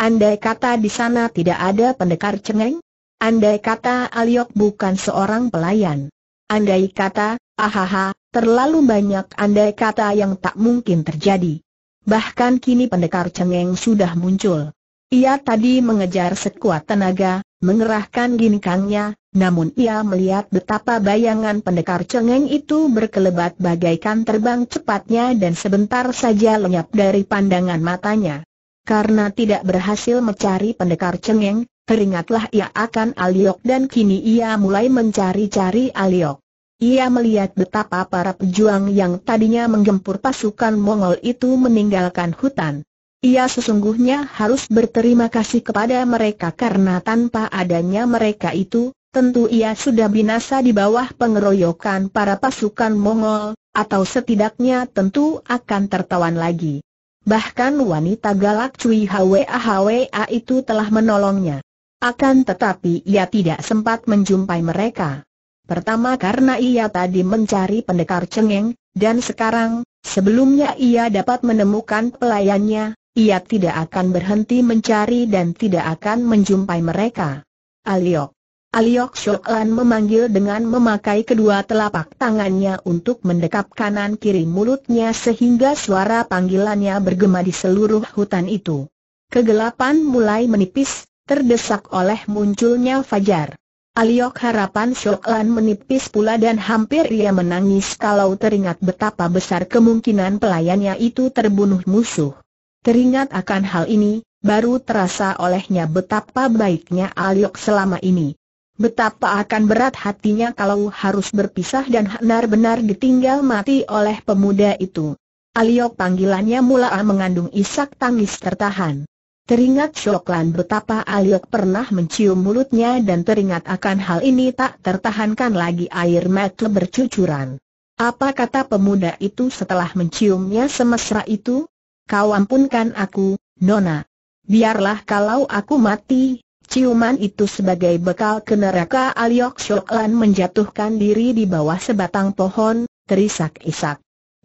Andai kata di sana tidak ada pendekar cengeng? Andai kata Aliok bukan seorang pelayan? Andai kata, ahaha, terlalu banyak andai kata yang tak mungkin terjadi. Bahkan kini pendekar cengeng sudah muncul. Ia tadi mengejar sekuat tenaga, mengerahkan ginkangnya, namun ia melihat betapa bayangan pendekar cengeng itu berkelebat bagaikan terbang cepatnya dan sebentar saja lenyap dari pandangan matanya. Karena tidak berhasil mencari pendekar cengeng, teringatlah ia akan Aliok dan kini ia mulai mencari-cari Aliok. Ia melihat betapa para pejuang yang tadinya menggempur pasukan Mongol itu meninggalkan hutan. Ia sesungguhnya harus berterima kasih kepada mereka karena tanpa adanya mereka itu, tentu ia sudah binasa di bawah pengeroyokan para pasukan Mongol, atau setidaknya tentu akan tertawan lagi. Bahkan wanita galak Cui Hwa Hwa itu telah menolongnya. Akan tetapi ia tidak sempat menjumpai mereka. Pertama karena ia tadi mencari pendekar cengeng, dan sekarang, sebelumnya ia dapat menemukan pelayannya, ia tidak akan berhenti mencari dan tidak akan menjumpai mereka. Aliok Aliok Shokan memanggil dengan memakai kedua telapak tangannya untuk mendekap kanan kiri mulutnya sehingga suara panggilannya bergema di seluruh hutan itu. Kegelapan mulai menipis, terdesak oleh munculnya fajar. Aliok harapan Shokan menipis pula dan hampir ia menangis kalau teringat betapa besar kemungkinan pelayannya itu terbunuh musuh. Teringat akan hal ini, baru terasa olehnya betapa baiknya Aliok selama ini. Betapa akan berat hatinya kalau harus berpisah dan benar-benar ditinggal mati oleh pemuda itu. Aliok panggilannya mula mengandung isak tangis tertahan. Teringat Shoklan betapa Aliok pernah mencium mulutnya dan teringat akan hal ini tak tertahankan lagi air mata bercucuran. Apa kata pemuda itu setelah menciumnya semesra itu? Kau ampunkan aku, Nona. Biarlah kalau aku mati, Ciuman itu sebagai bekal ke neraka Aliok Shoklan menjatuhkan diri di bawah sebatang pohon, terisak-isak.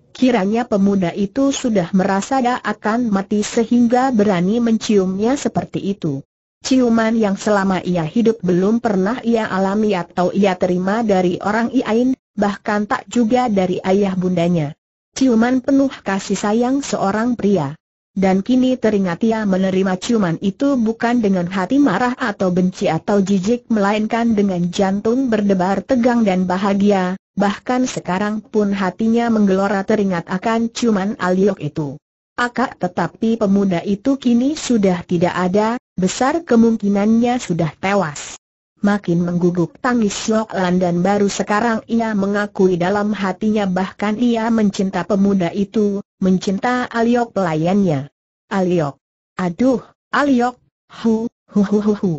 Kiranya pemuda itu sudah merasa dah akan mati sehingga berani menciumnya seperti itu. Ciuman yang selama ia hidup belum pernah ia alami atau ia terima dari orang lain, bahkan tak juga dari ayah bundanya. Ciuman penuh kasih sayang seorang pria. Dan kini teringat ia menerima ciuman itu bukan dengan hati marah atau benci atau jijik melainkan dengan jantung berdebar tegang dan bahagia, bahkan sekarang pun hatinya menggelora teringat akan ciuman Aliok itu. Akak tetapi pemuda itu kini sudah tidak ada, besar kemungkinannya sudah tewas. Makin mengguguk tangis Siok Lan dan baru sekarang ia mengakui dalam hatinya bahkan ia mencinta pemuda itu, mencinta Aliok pelayannya. Aliok. Aduh, Aliok, hu, hu hu hu hu.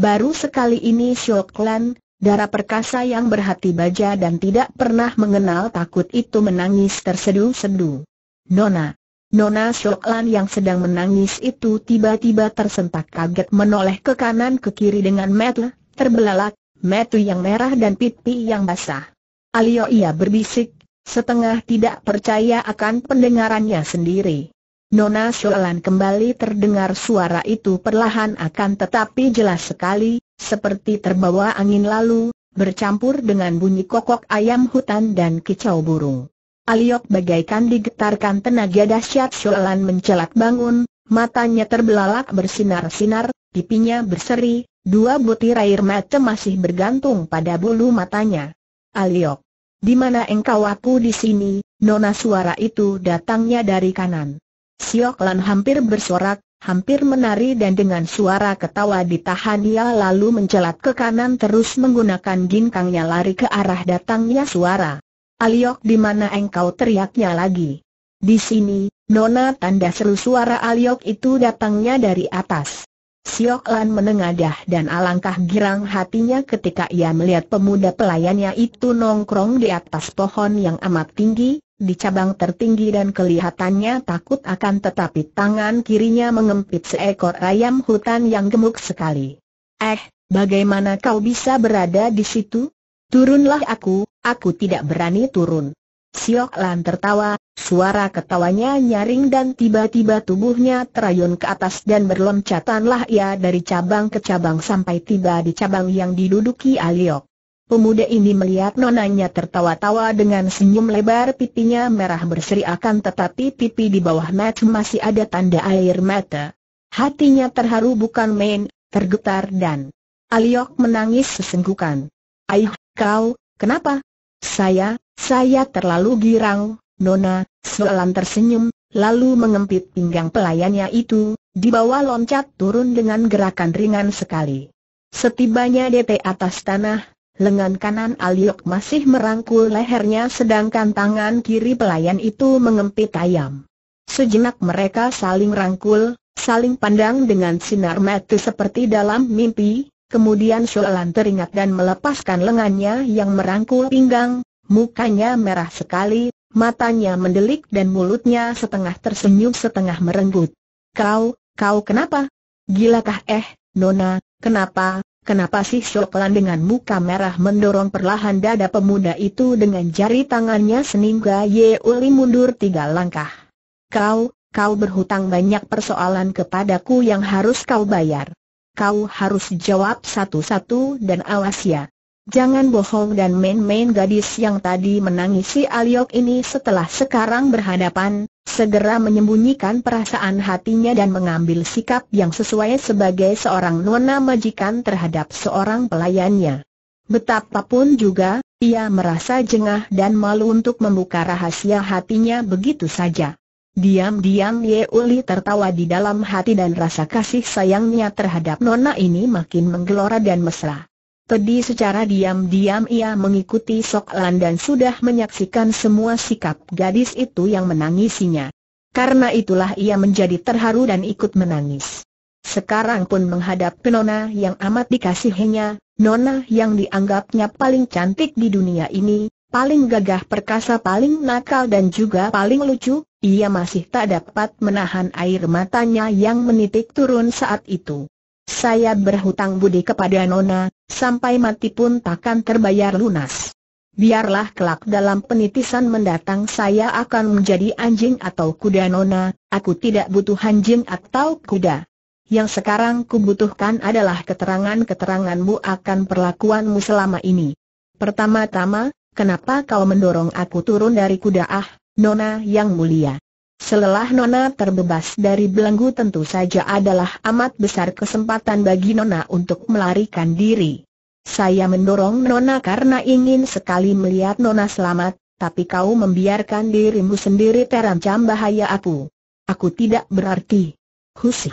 Baru sekali ini Siok Lan, darah perkasa yang berhati baja dan tidak pernah mengenal takut itu menangis terseduh-seduh. Nona, Nona Shoklan yang sedang menangis itu tiba-tiba tersentak kaget menoleh ke kanan ke kiri dengan mata terbelalak, mata yang merah dan pipi yang basah. Alio ia berbisik, setengah tidak percaya akan pendengarannya sendiri. Nona Sholan kembali terdengar suara itu perlahan akan tetapi jelas sekali, seperti terbawa angin lalu, bercampur dengan bunyi kokok ayam hutan dan kicau burung. Aliok bagaikan digetarkan tenaga dahsyat Sholan mencelat bangun, matanya terbelalak bersinar-sinar, pipinya berseri, dua butir air mata masih bergantung pada bulu matanya. Aliok, di mana engkau aku di sini? Nona suara itu datangnya dari kanan. Siok Lan hampir bersorak, hampir menari dan dengan suara ketawa ditahan ia lalu mencelat ke kanan terus menggunakan ginkangnya lari ke arah datangnya suara. Aliok di mana engkau teriaknya lagi? Di sini, Nona tanda seru suara Aliok itu datangnya dari atas. Siok Lan menengadah dan alangkah girang hatinya ketika ia melihat pemuda pelayannya itu nongkrong di atas pohon yang amat tinggi, di cabang tertinggi dan kelihatannya takut akan tetapi tangan kirinya mengempit seekor ayam hutan yang gemuk sekali. Eh, bagaimana kau bisa berada di situ? Turunlah aku, aku tidak berani turun. Siok Lan tertawa, suara ketawanya nyaring dan tiba-tiba tubuhnya terayun ke atas dan berloncatanlah ia dari cabang ke cabang sampai tiba di cabang yang diduduki Aliok. Pemuda ini melihat nonanya tertawa-tawa dengan senyum lebar pipinya merah berseri akan tetapi pipi di bawah mata masih ada tanda air mata. Hatinya terharu bukan main, tergetar dan Aliok menangis sesenggukan. Aih, Kau, kenapa? Saya, saya terlalu girang, Nona, Soalan tersenyum, lalu mengempit pinggang pelayannya itu, dibawa loncat turun dengan gerakan ringan sekali. Setibanya di atas tanah, lengan kanan Aliok masih merangkul lehernya sedangkan tangan kiri pelayan itu mengempit ayam. Sejenak mereka saling rangkul, saling pandang dengan sinar mata seperti dalam mimpi, Kemudian Sholan teringat dan melepaskan lengannya yang merangkul pinggang, mukanya merah sekali, matanya mendelik dan mulutnya setengah tersenyum setengah merenggut. Kau, kau kenapa? Gilakah eh, Nona, kenapa, kenapa sih Sholan dengan muka merah mendorong perlahan dada pemuda itu dengan jari tangannya sehingga Ye Uli mundur tiga langkah. Kau, kau berhutang banyak persoalan kepadaku yang harus kau bayar kau harus jawab satu-satu dan awas ya. Jangan bohong dan main-main gadis yang tadi menangisi Aliok ini setelah sekarang berhadapan, segera menyembunyikan perasaan hatinya dan mengambil sikap yang sesuai sebagai seorang nona majikan terhadap seorang pelayannya. Betapapun juga, ia merasa jengah dan malu untuk membuka rahasia hatinya begitu saja. Diam-diam Ye Uli tertawa di dalam hati dan rasa kasih sayangnya terhadap nona ini makin menggelora dan mesra. Tadi secara diam-diam ia mengikuti Sok Lan dan sudah menyaksikan semua sikap gadis itu yang menangisinya. Karena itulah ia menjadi terharu dan ikut menangis. Sekarang pun menghadap Nona yang amat dikasihinya, Nona yang dianggapnya paling cantik di dunia ini, paling gagah perkasa paling nakal dan juga paling lucu, ia masih tak dapat menahan air matanya yang menitik turun saat itu. Saya berhutang budi kepada Nona, sampai mati pun takkan terbayar lunas. Biarlah kelak dalam penitisan mendatang saya akan menjadi anjing atau kuda Nona, aku tidak butuh anjing atau kuda. Yang sekarang kubutuhkan adalah keterangan-keteranganmu akan perlakuanmu selama ini. Pertama-tama, kenapa kau mendorong aku turun dari kuda ah, Nona yang mulia? Selelah Nona terbebas dari belenggu tentu saja adalah amat besar kesempatan bagi Nona untuk melarikan diri. Saya mendorong Nona karena ingin sekali melihat Nona selamat, tapi kau membiarkan dirimu sendiri terancam bahaya aku. Aku tidak berarti. Husih.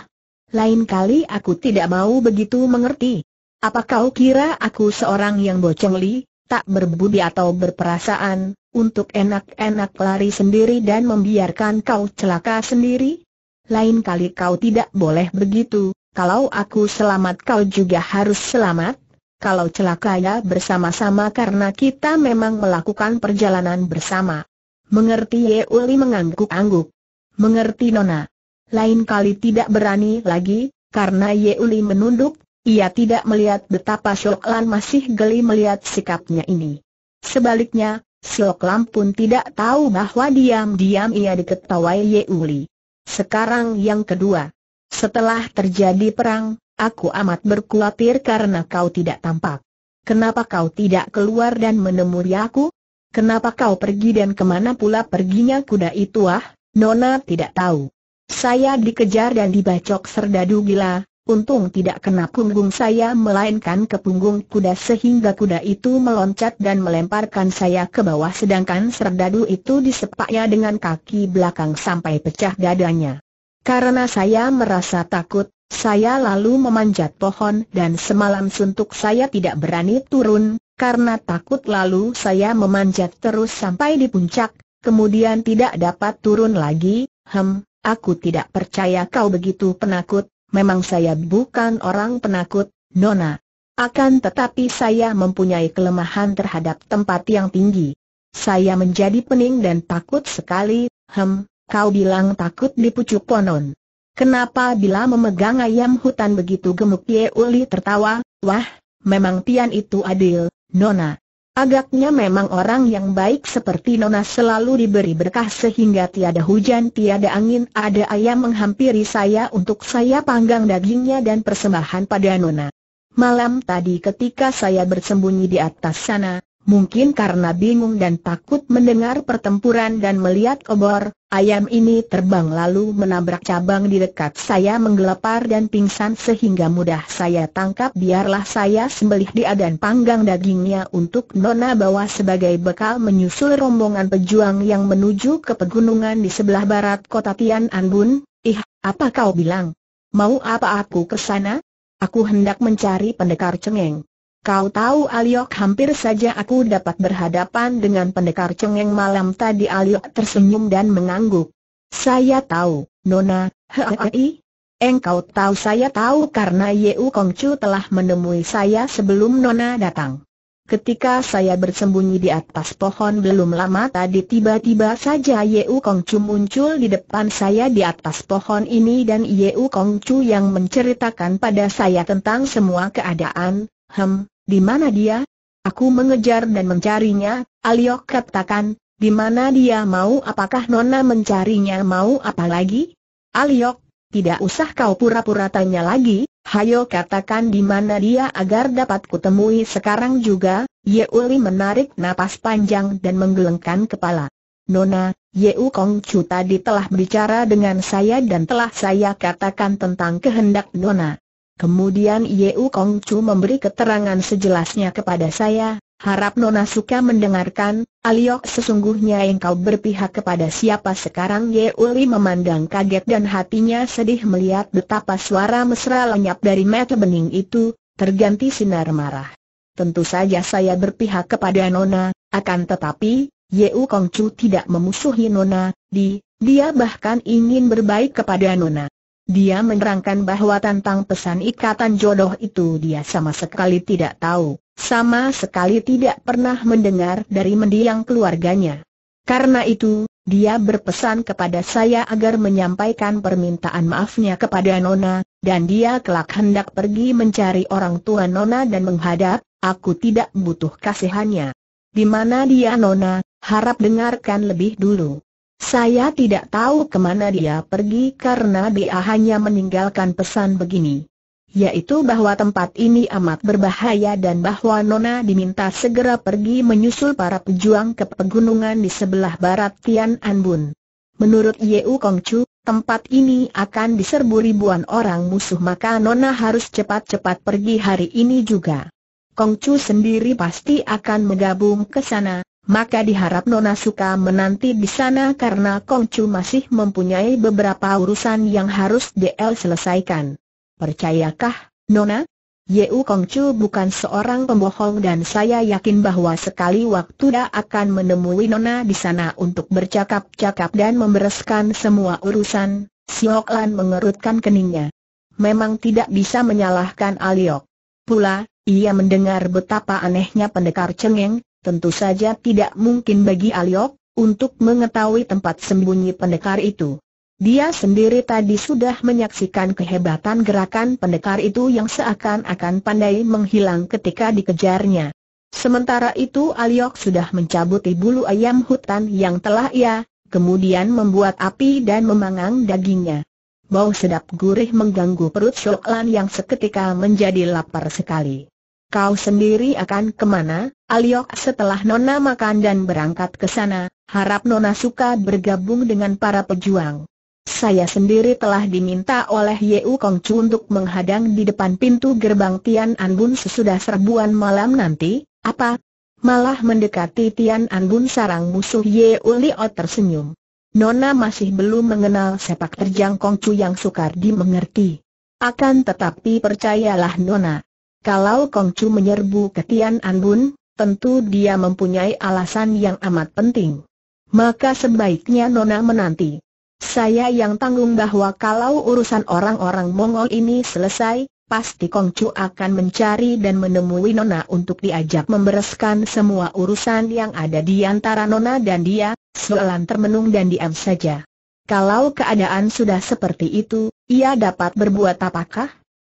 Lain kali aku tidak mau begitu mengerti. Apa kau kira aku seorang yang boceng li, tak berbudi atau berperasaan, untuk enak-enak lari sendiri dan membiarkan kau celaka sendiri? Lain kali kau tidak boleh begitu, kalau aku selamat kau juga harus selamat, kalau celaka ya bersama-sama karena kita memang melakukan perjalanan bersama. Mengerti Ye Uli mengangguk-angguk. Mengerti Nona. Lain kali tidak berani lagi, karena Ye Uli menunduk, ia tidak melihat betapa Siok Lan masih geli melihat sikapnya ini. Sebaliknya, Siok Lam pun tidak tahu bahwa diam-diam ia diketawai Ye Uli. Sekarang yang kedua. Setelah terjadi perang, aku amat berkhawatir karena kau tidak tampak. Kenapa kau tidak keluar dan menemui aku? Kenapa kau pergi dan ke mana pula perginya kuda itu ah? Nona tidak tahu. Saya dikejar dan dibacok serdadu gila, Untung tidak kena punggung saya melainkan ke punggung kuda sehingga kuda itu meloncat dan melemparkan saya ke bawah sedangkan serdadu itu disepaknya dengan kaki belakang sampai pecah dadanya. Karena saya merasa takut, saya lalu memanjat pohon dan semalam suntuk saya tidak berani turun, karena takut lalu saya memanjat terus sampai di puncak, kemudian tidak dapat turun lagi, hem, aku tidak percaya kau begitu penakut, memang saya bukan orang penakut, Nona. Akan tetapi saya mempunyai kelemahan terhadap tempat yang tinggi. Saya menjadi pening dan takut sekali, hem, kau bilang takut di pucuk ponon. Kenapa bila memegang ayam hutan begitu gemuk Ye Uli tertawa, wah, memang Tian itu adil, Nona. Agaknya memang orang yang baik seperti Nona selalu diberi berkah sehingga tiada hujan tiada angin ada ayam menghampiri saya untuk saya panggang dagingnya dan persembahan pada Nona. Malam tadi ketika saya bersembunyi di atas sana, Mungkin karena bingung dan takut mendengar pertempuran dan melihat obor, ayam ini terbang lalu menabrak cabang di dekat saya menggelepar dan pingsan sehingga mudah saya tangkap biarlah saya sembelih dia dan panggang dagingnya untuk Nona bawa sebagai bekal menyusul rombongan pejuang yang menuju ke pegunungan di sebelah barat kota Tian Anbun. Ih, apa kau bilang? Mau apa aku ke sana? Aku hendak mencari pendekar cengeng. Kau tahu Aliok hampir saja aku dapat berhadapan dengan pendekar cengeng malam tadi. Aliok tersenyum dan mengangguk. Saya tahu, Nona, hei, engkau tahu saya tahu karena Yeu Kongcu telah menemui saya sebelum Nona datang. Ketika saya bersembunyi di atas pohon belum lama tadi tiba-tiba saja Yeu Kongcu muncul di depan saya di atas pohon ini dan Yeu Kongcu yang menceritakan pada saya tentang semua keadaan, hem, di mana dia? Aku mengejar dan mencarinya, Aliok katakan, di mana dia mau apakah Nona mencarinya mau apa lagi? Aliok, tidak usah kau pura-pura tanya lagi, hayo katakan di mana dia agar dapat kutemui sekarang juga, Yeuli menarik napas panjang dan menggelengkan kepala. Nona, Yeu Kong Chu tadi telah berbicara dengan saya dan telah saya katakan tentang kehendak Nona. Kemudian Yeu Kong Chu memberi keterangan sejelasnya kepada saya, harap Nona suka mendengarkan, Aliok sesungguhnya engkau berpihak kepada siapa sekarang Ye Uli memandang kaget dan hatinya sedih melihat betapa suara mesra lenyap dari mata bening itu, terganti sinar marah. Tentu saja saya berpihak kepada Nona, akan tetapi, Yeu Kong Chu tidak memusuhi Nona, di, dia bahkan ingin berbaik kepada Nona. Dia menerangkan bahwa tentang pesan ikatan jodoh itu dia sama sekali tidak tahu, sama sekali tidak pernah mendengar dari mendiang keluarganya. Karena itu, dia berpesan kepada saya agar menyampaikan permintaan maafnya kepada Nona, dan dia kelak hendak pergi mencari orang tua Nona dan menghadap, aku tidak butuh kasihannya. Di mana dia Nona, harap dengarkan lebih dulu. Saya tidak tahu ke mana dia pergi karena dia hanya meninggalkan pesan begini. Yaitu bahwa tempat ini amat berbahaya dan bahwa Nona diminta segera pergi menyusul para pejuang ke pegunungan di sebelah barat Tian An Bun. Menurut Yeu Kongcu, tempat ini akan diserbu ribuan orang musuh maka Nona harus cepat-cepat pergi hari ini juga. Kongcu sendiri pasti akan menggabung ke sana, maka diharap Nona suka menanti di sana karena Kongcu masih mempunyai beberapa urusan yang harus DL selesaikan. Percayakah, Nona? Yeu Kongcu bukan seorang pembohong dan saya yakin bahwa sekali waktu dia akan menemui Nona di sana untuk bercakap-cakap dan membereskan semua urusan. Siok Lan mengerutkan keningnya. Memang tidak bisa menyalahkan Aliok. Pula, ia mendengar betapa anehnya pendekar cengeng, tentu saja tidak mungkin bagi Aliok, untuk mengetahui tempat sembunyi pendekar itu. Dia sendiri tadi sudah menyaksikan kehebatan gerakan pendekar itu yang seakan-akan pandai menghilang ketika dikejarnya. Sementara itu Aliok sudah mencabuti bulu ayam hutan yang telah ia, kemudian membuat api dan memangang dagingnya. Bau sedap gurih mengganggu perut Shoklan yang seketika menjadi lapar sekali. Kau sendiri akan ke mana, Aliok setelah Nona makan dan berangkat ke sana, harap Nona suka bergabung dengan para pejuang. Saya sendiri telah diminta oleh Yeu Kong Chu untuk menghadang di depan pintu gerbang Tian An Bun sesudah serbuan malam nanti, apa? Malah mendekati Tian An Bun sarang musuh Yeu Liao tersenyum. Nona masih belum mengenal sepak terjang Kong Chu yang sukar dimengerti. Akan tetapi percayalah Nona. Kalau Kong Chu menyerbu ke Tian An Bun, tentu dia mempunyai alasan yang amat penting. Maka sebaiknya Nona menanti. Saya yang tanggung bahwa kalau urusan orang-orang Mongol ini selesai, pasti Kongcu akan mencari dan menemui Nona untuk diajak membereskan semua urusan yang ada di antara Nona dan dia, Soalan termenung dan diam saja. Kalau keadaan sudah seperti itu, ia dapat berbuat apakah?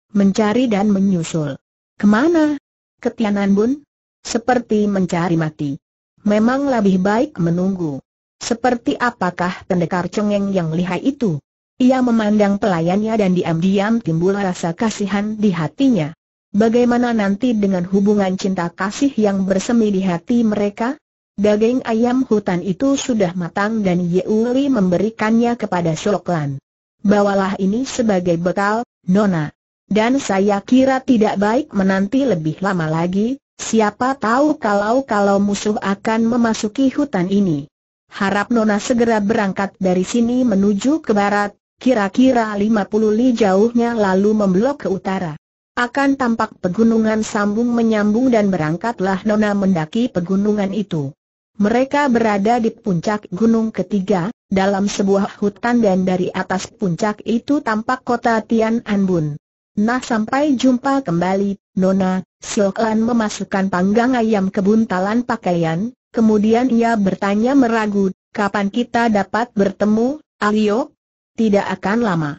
Mencari dan menyusul. Ke mana? Ketianan Bun? Seperti mencari mati. Memang lebih baik menunggu. Seperti apakah pendekar cengeng yang lihai itu? Ia memandang pelayannya dan diam-diam timbul rasa kasihan di hatinya. Bagaimana nanti dengan hubungan cinta kasih yang bersemi di hati mereka? Daging ayam hutan itu sudah matang dan Yeuli memberikannya kepada Shoklan. Bawalah ini sebagai bekal, Nona. Dan saya kira tidak baik menanti lebih lama lagi, siapa tahu kalau-kalau musuh akan memasuki hutan ini. Harap Nona segera berangkat dari sini menuju ke barat, kira-kira 50 li jauhnya lalu memblok ke utara. Akan tampak pegunungan sambung menyambung dan berangkatlah Nona mendaki pegunungan itu. Mereka berada di puncak gunung ketiga, dalam sebuah hutan dan dari atas puncak itu tampak kota Tian An Bun. Nah sampai jumpa kembali, Nona, Siok Lan memasukkan panggang ayam ke buntalan pakaian, Kemudian ia bertanya meragu, kapan kita dapat bertemu, Alio? Tidak akan lama.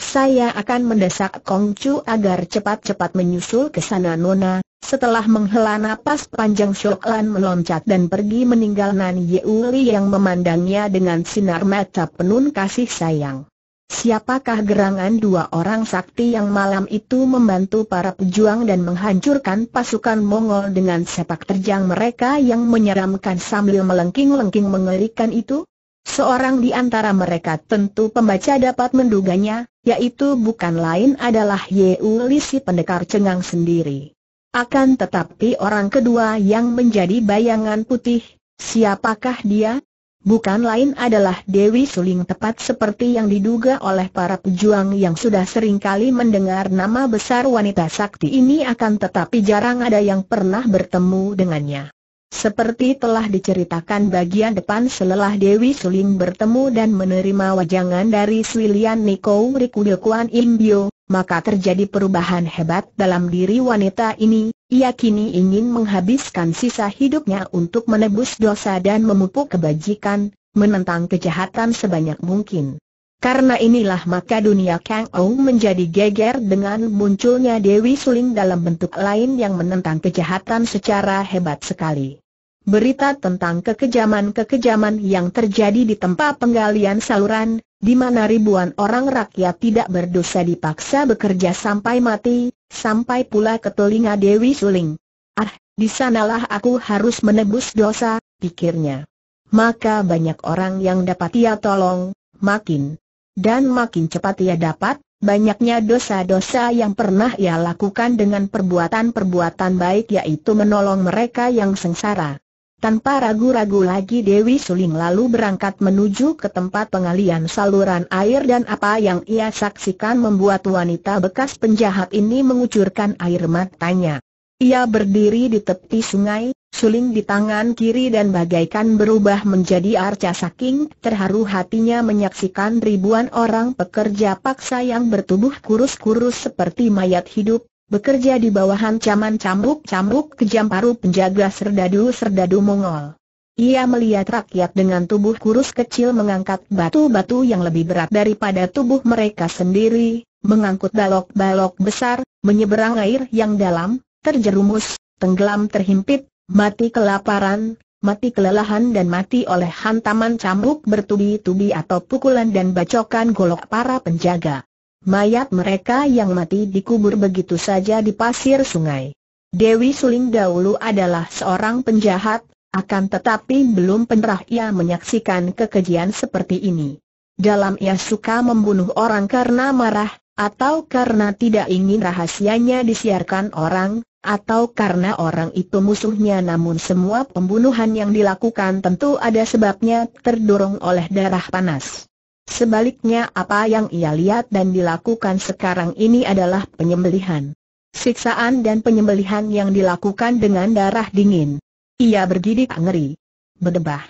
Saya akan mendesak Kong Chu agar cepat-cepat menyusul ke sana Nona. Setelah menghela napas panjang Shok Lan meloncat dan pergi meninggal Nan Yeuli yang memandangnya dengan sinar mata penuh kasih sayang. Siapakah gerangan dua orang sakti yang malam itu membantu para pejuang dan menghancurkan pasukan Mongol dengan sepak terjang mereka yang menyeramkan sambil melengking-lengking mengerikan itu? Seorang di antara mereka tentu pembaca dapat menduganya, yaitu bukan lain adalah Yeu Li si pendekar cengang sendiri. Akan tetapi orang kedua yang menjadi bayangan putih, siapakah dia? Bukan lain adalah Dewi Suling tepat seperti yang diduga oleh para pejuang yang sudah sering kali mendengar nama besar wanita sakti ini akan tetapi jarang ada yang pernah bertemu dengannya. Seperti telah diceritakan bagian depan selelah Dewi Suling bertemu dan menerima wajangan dari Swilian Niko Rikude Kuan Imbio, maka terjadi perubahan hebat dalam diri wanita ini, ia kini ingin menghabiskan sisa hidupnya untuk menebus dosa dan memupuk kebajikan, menentang kejahatan sebanyak mungkin. Karena inilah maka dunia Kang Ou menjadi geger dengan munculnya Dewi Suling dalam bentuk lain yang menentang kejahatan secara hebat sekali. berita tentang kekejaman-kekejaman yang terjadi di tempat penggalian saluran, di mana ribuan orang rakyat tidak berdosa dipaksa bekerja sampai mati, sampai pula ke telinga Dewi Suling. Ah, di sanalah aku harus menebus dosa, pikirnya. Maka banyak orang yang dapat ia tolong, makin dan makin cepat ia dapat, banyaknya dosa-dosa yang pernah ia lakukan dengan perbuatan-perbuatan baik yaitu menolong mereka yang sengsara. Tanpa ragu-ragu lagi Dewi Suling lalu berangkat menuju ke tempat pengalian saluran air dan apa yang ia saksikan membuat wanita bekas penjahat ini mengucurkan air matanya. Ia berdiri di tepi sungai, suling di tangan kiri dan bagaikan berubah menjadi arca saking terharu hatinya menyaksikan ribuan orang pekerja paksa yang bertubuh kurus-kurus seperti mayat hidup, bekerja di bawah ancaman cambuk-cambuk kejam paru penjaga serdadu-serdadu Mongol. Ia melihat rakyat dengan tubuh kurus kecil mengangkat batu-batu yang lebih berat daripada tubuh mereka sendiri, mengangkut balok-balok besar, menyeberang air yang dalam, terjerumus, tenggelam terhimpit, mati kelaparan, mati kelelahan dan mati oleh hantaman cambuk bertubi-tubi atau pukulan dan bacokan golok para penjaga. Mayat mereka yang mati dikubur begitu saja di pasir sungai. Dewi Suling dahulu adalah seorang penjahat, akan tetapi belum pernah ia menyaksikan kekejian seperti ini. Dalam ia suka membunuh orang karena marah, atau karena tidak ingin rahasianya disiarkan orang, atau karena orang itu musuhnya namun semua pembunuhan yang dilakukan tentu ada sebabnya terdorong oleh darah panas. Sebaliknya apa yang ia lihat dan dilakukan sekarang ini adalah penyembelihan. Siksaan dan penyembelihan yang dilakukan dengan darah dingin. Ia bergidik ngeri. Berdebah.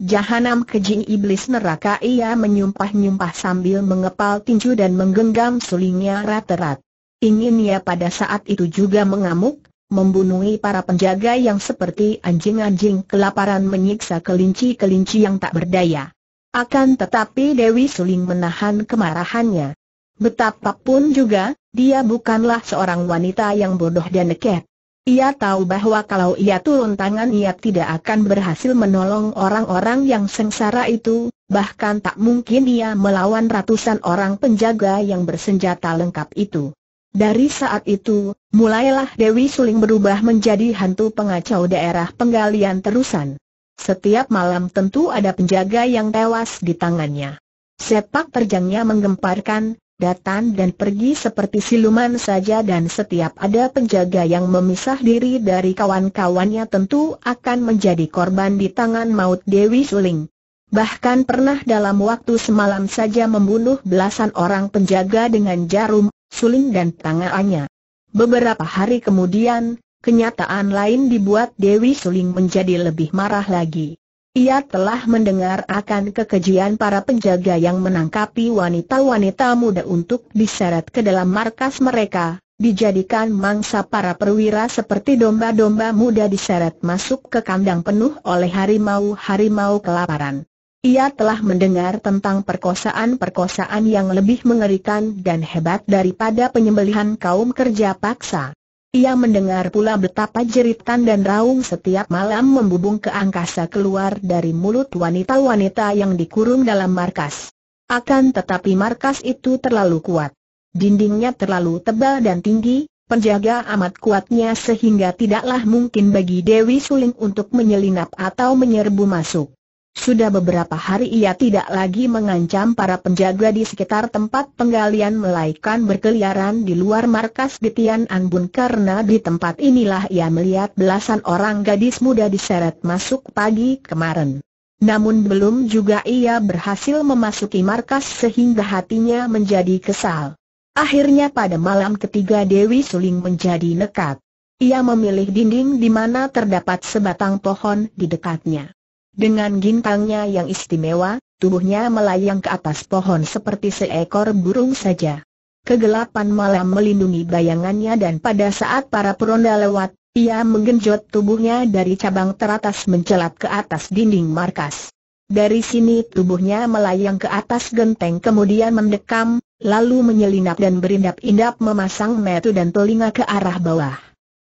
Jahanam keji iblis neraka ia menyumpah-nyumpah sambil mengepal tinju dan menggenggam sulingnya rat-rat. Ingin ia pada saat itu juga mengamuk, membunuhi para penjaga yang seperti anjing-anjing kelaparan menyiksa kelinci-kelinci yang tak berdaya. Akan tetapi Dewi Suling menahan kemarahannya. Betapapun juga, dia bukanlah seorang wanita yang bodoh dan neket. Ia tahu bahwa kalau ia turun tangan ia tidak akan berhasil menolong orang-orang yang sengsara itu, bahkan tak mungkin ia melawan ratusan orang penjaga yang bersenjata lengkap itu. Dari saat itu, mulailah Dewi Suling berubah menjadi hantu pengacau daerah penggalian terusan. Setiap malam tentu ada penjaga yang tewas di tangannya. Sepak terjangnya menggemparkan, datang dan pergi seperti siluman saja dan setiap ada penjaga yang memisah diri dari kawan-kawannya tentu akan menjadi korban di tangan maut Dewi Suling. Bahkan pernah dalam waktu semalam saja membunuh belasan orang penjaga dengan jarum, suling dan tangannya. Beberapa hari kemudian, Kenyataan lain dibuat Dewi Suling menjadi lebih marah lagi. Ia telah mendengar akan kekejian para penjaga yang menangkapi wanita-wanita muda untuk diseret ke dalam markas mereka, dijadikan mangsa para perwira seperti domba-domba muda diseret masuk ke kandang penuh oleh harimau-harimau kelaparan. Ia telah mendengar tentang perkosaan-perkosaan yang lebih mengerikan dan hebat daripada penyembelihan kaum kerja paksa. Ia mendengar pula betapa jeritan dan raung setiap malam membubung ke angkasa keluar dari mulut wanita-wanita yang dikurung dalam markas. Akan tetapi markas itu terlalu kuat. Dindingnya terlalu tebal dan tinggi, penjaga amat kuatnya sehingga tidaklah mungkin bagi Dewi Suling untuk menyelinap atau menyerbu masuk. Sudah beberapa hari ia tidak lagi mengancam para penjaga di sekitar tempat penggalian melainkan berkeliaran di luar markas di Tian Anbun karena di tempat inilah ia melihat belasan orang gadis muda diseret masuk pagi kemarin. Namun belum juga ia berhasil memasuki markas sehingga hatinya menjadi kesal. Akhirnya pada malam ketiga Dewi Suling menjadi nekat. Ia memilih dinding di mana terdapat sebatang pohon di dekatnya. Dengan gintangnya yang istimewa, tubuhnya melayang ke atas pohon seperti seekor burung saja. Kegelapan malam melindungi bayangannya dan pada saat para peronda lewat, ia menggenjot tubuhnya dari cabang teratas mencelat ke atas dinding markas. Dari sini tubuhnya melayang ke atas genteng kemudian mendekam, lalu menyelinap dan berindap-indap memasang metu dan telinga ke arah bawah.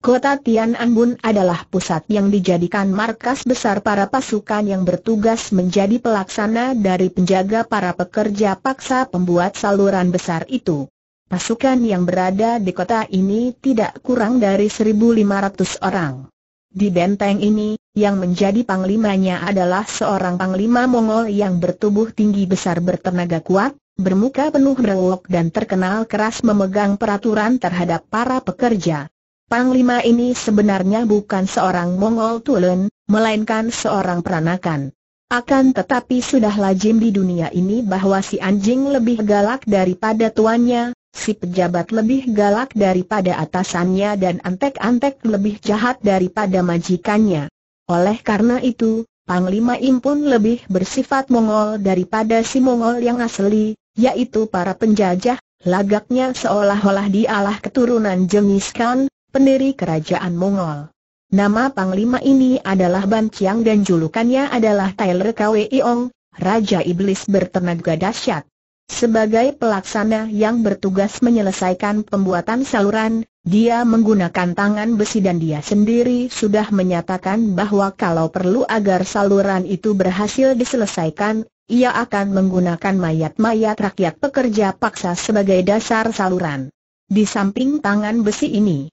Kota Tian Anbun adalah pusat yang dijadikan markas besar para pasukan yang bertugas menjadi pelaksana dari penjaga para pekerja paksa pembuat saluran besar itu. Pasukan yang berada di kota ini tidak kurang dari 1.500 orang. Di benteng ini, yang menjadi panglimanya adalah seorang panglima Mongol yang bertubuh tinggi besar bertenaga kuat, bermuka penuh berwok dan terkenal keras memegang peraturan terhadap para pekerja. Panglima ini sebenarnya bukan seorang Mongol Tulen, melainkan seorang peranakan. Akan tetapi sudah lazim di dunia ini bahwa si anjing lebih galak daripada tuannya, si pejabat lebih galak daripada atasannya dan antek-antek lebih jahat daripada majikannya. Oleh karena itu, Panglima Im pun lebih bersifat Mongol daripada si Mongol yang asli, yaitu para penjajah, lagaknya seolah-olah dialah keturunan Jengis Khan, pendiri kerajaan Mongol. Nama panglima ini adalah Ban Chiang dan julukannya adalah Tyler Kwe Iong, Raja Iblis bertenaga dahsyat. Sebagai pelaksana yang bertugas menyelesaikan pembuatan saluran, dia menggunakan tangan besi dan dia sendiri sudah menyatakan bahwa kalau perlu agar saluran itu berhasil diselesaikan, ia akan menggunakan mayat-mayat rakyat pekerja paksa sebagai dasar saluran. Di samping tangan besi ini,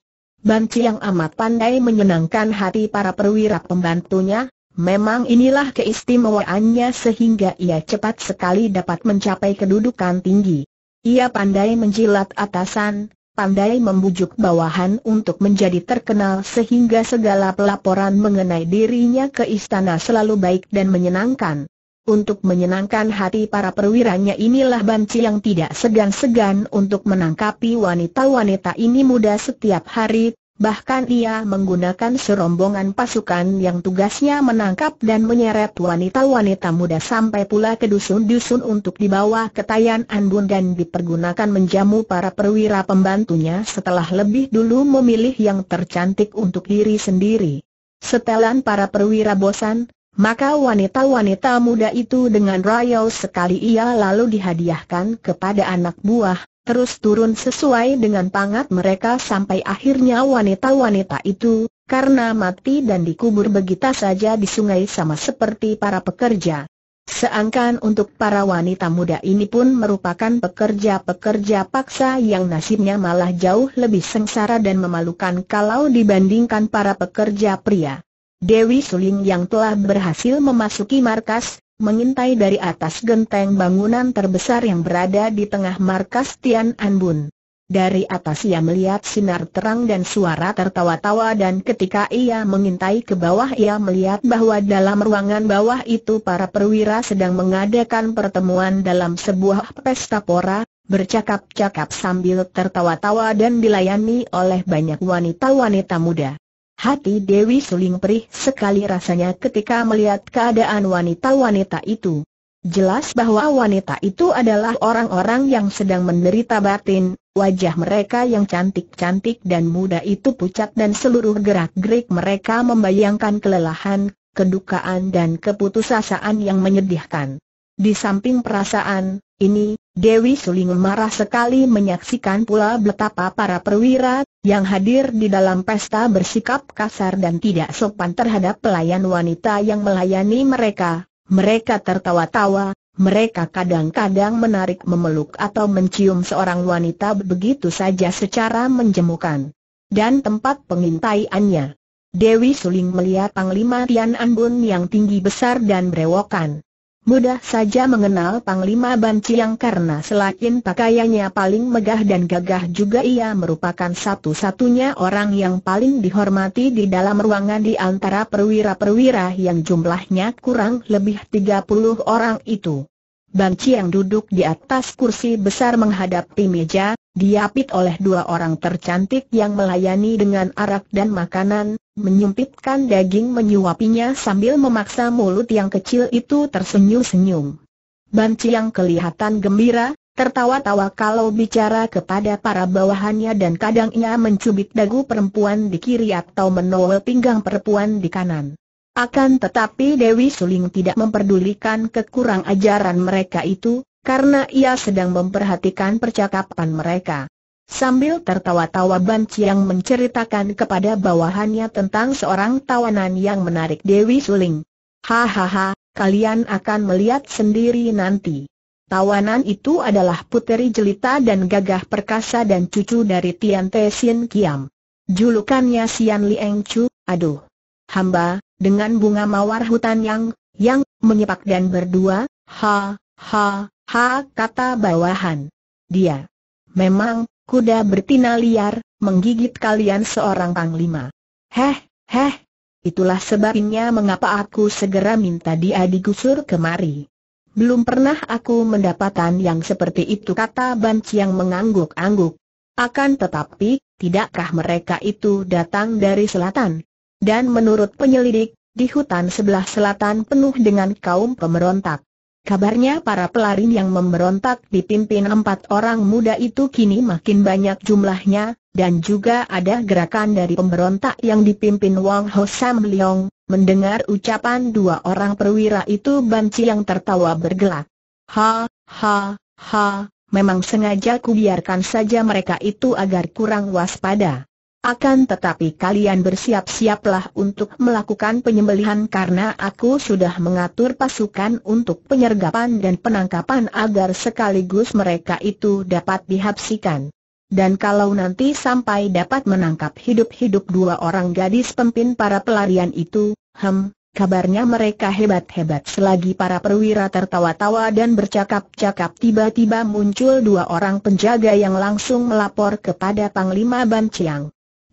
Banci yang amat pandai menyenangkan hati para perwira pembantunya, memang inilah keistimewaannya sehingga ia cepat sekali dapat mencapai kedudukan tinggi. Ia pandai menjilat atasan, pandai membujuk bawahan untuk menjadi terkenal sehingga segala pelaporan mengenai dirinya ke istana selalu baik dan menyenangkan. Untuk menyenangkan hati para perwiranya inilah Banci yang tidak segan-segan untuk menangkapi wanita-wanita ini muda setiap hari, bahkan ia menggunakan serombongan pasukan yang tugasnya menangkap dan menyeret wanita-wanita muda sampai pula ke dusun-dusun untuk dibawa ke Tayan Anbun dan dipergunakan menjamu para perwira pembantunya setelah lebih dulu memilih yang tercantik untuk diri sendiri. Setelan para perwira bosan, maka wanita-wanita muda itu dengan royal sekali ia lalu dihadiahkan kepada anak buah, terus turun sesuai dengan pangat mereka sampai akhirnya wanita-wanita itu, karena mati dan dikubur begitu saja di sungai sama seperti para pekerja. Seangkan untuk para wanita muda ini pun merupakan pekerja-pekerja paksa yang nasibnya malah jauh lebih sengsara dan memalukan kalau dibandingkan para pekerja pria. Dewi Suling yang telah berhasil memasuki markas, mengintai dari atas genteng bangunan terbesar yang berada di tengah markas Tian Anbun. Dari atas ia melihat sinar terang dan suara tertawa-tawa dan ketika ia mengintai ke bawah ia melihat bahwa dalam ruangan bawah itu para perwira sedang mengadakan pertemuan dalam sebuah pesta pora, bercakap-cakap sambil tertawa-tawa dan dilayani oleh banyak wanita-wanita muda. Hati Dewi Suling perih sekali rasanya ketika melihat keadaan wanita-wanita itu. Jelas bahwa wanita itu adalah orang-orang yang sedang menderita batin, wajah mereka yang cantik-cantik dan muda itu pucat dan seluruh gerak-gerik mereka membayangkan kelelahan, kedukaan dan keputusasaan yang menyedihkan. Di samping perasaan, ini, Dewi Suling marah sekali menyaksikan pula betapa para perwira yang hadir di dalam pesta bersikap kasar dan tidak sopan terhadap pelayan wanita yang melayani mereka. Mereka tertawa-tawa, mereka kadang-kadang menarik memeluk atau mencium seorang wanita begitu saja secara menjemukan. Dan tempat pengintaiannya. Dewi Suling melihat Panglima Tian Anbun yang tinggi besar dan berewokan. Mudah saja mengenal Panglima Ban Chiang karena selain pakaiannya paling megah dan gagah juga ia merupakan satu-satunya orang yang paling dihormati di dalam ruangan di antara perwira-perwira yang jumlahnya kurang lebih 30 orang itu. Ban Chiang duduk di atas kursi besar menghadapi meja, diapit oleh dua orang tercantik yang melayani dengan arak dan makanan, menyumpitkan daging menyuapinya sambil memaksa mulut yang kecil itu tersenyum-senyum. Ban Chiang kelihatan gembira, tertawa-tawa kalau bicara kepada para bawahannya dan kadang ia mencubit dagu perempuan di kiri atau menowel pinggang perempuan di kanan. Akan tetapi Dewi Suling tidak memperdulikan kekurang ajaran mereka itu, karena ia sedang memperhatikan percakapan mereka. Sambil tertawa-tawa Ban Chiang menceritakan kepada bawahannya tentang seorang tawanan yang menarik Dewi Suling. Hahaha, kalian akan melihat sendiri nanti. Tawanan itu adalah puteri jelita dan gagah perkasa dan cucu dari Tian Te Sin Kiam. Julukannya Sian Lieng Chu, aduh. Hamba, dengan bunga mawar hutan yang, yang, menyepak dan berdua, ha, ha, ha, kata bawahan. Dia. Memang, kuda bertina liar, menggigit kalian seorang panglima. Heh, heh, itulah sebabnya mengapa aku segera minta dia digusur kemari. Belum pernah aku mendapatkan yang seperti itu kata Ban yang mengangguk-angguk. Akan tetapi, tidakkah mereka itu datang dari selatan? Dan menurut penyelidik, di hutan sebelah selatan penuh dengan kaum pemberontak. Kabarnya para pelari yang memberontak dipimpin empat orang muda itu kini makin banyak jumlahnya, dan juga ada gerakan dari pemberontak yang dipimpin Wang Ho Sam Leong. Mendengar ucapan dua orang perwira itu banci yang tertawa bergelak. Ha, ha, ha, memang sengaja kubiarkan saja mereka itu agar kurang waspada. Akan tetapi kalian bersiap-siaplah untuk melakukan penyembelihan karena aku sudah mengatur pasukan untuk penyergapan dan penangkapan agar sekaligus mereka itu dapat dihabsikan. Dan kalau nanti sampai dapat menangkap hidup-hidup dua orang gadis pemimpin para pelarian itu, hem, kabarnya mereka hebat-hebat selagi para perwira tertawa-tawa dan bercakap-cakap tiba-tiba muncul dua orang penjaga yang langsung melapor kepada Panglima Ban.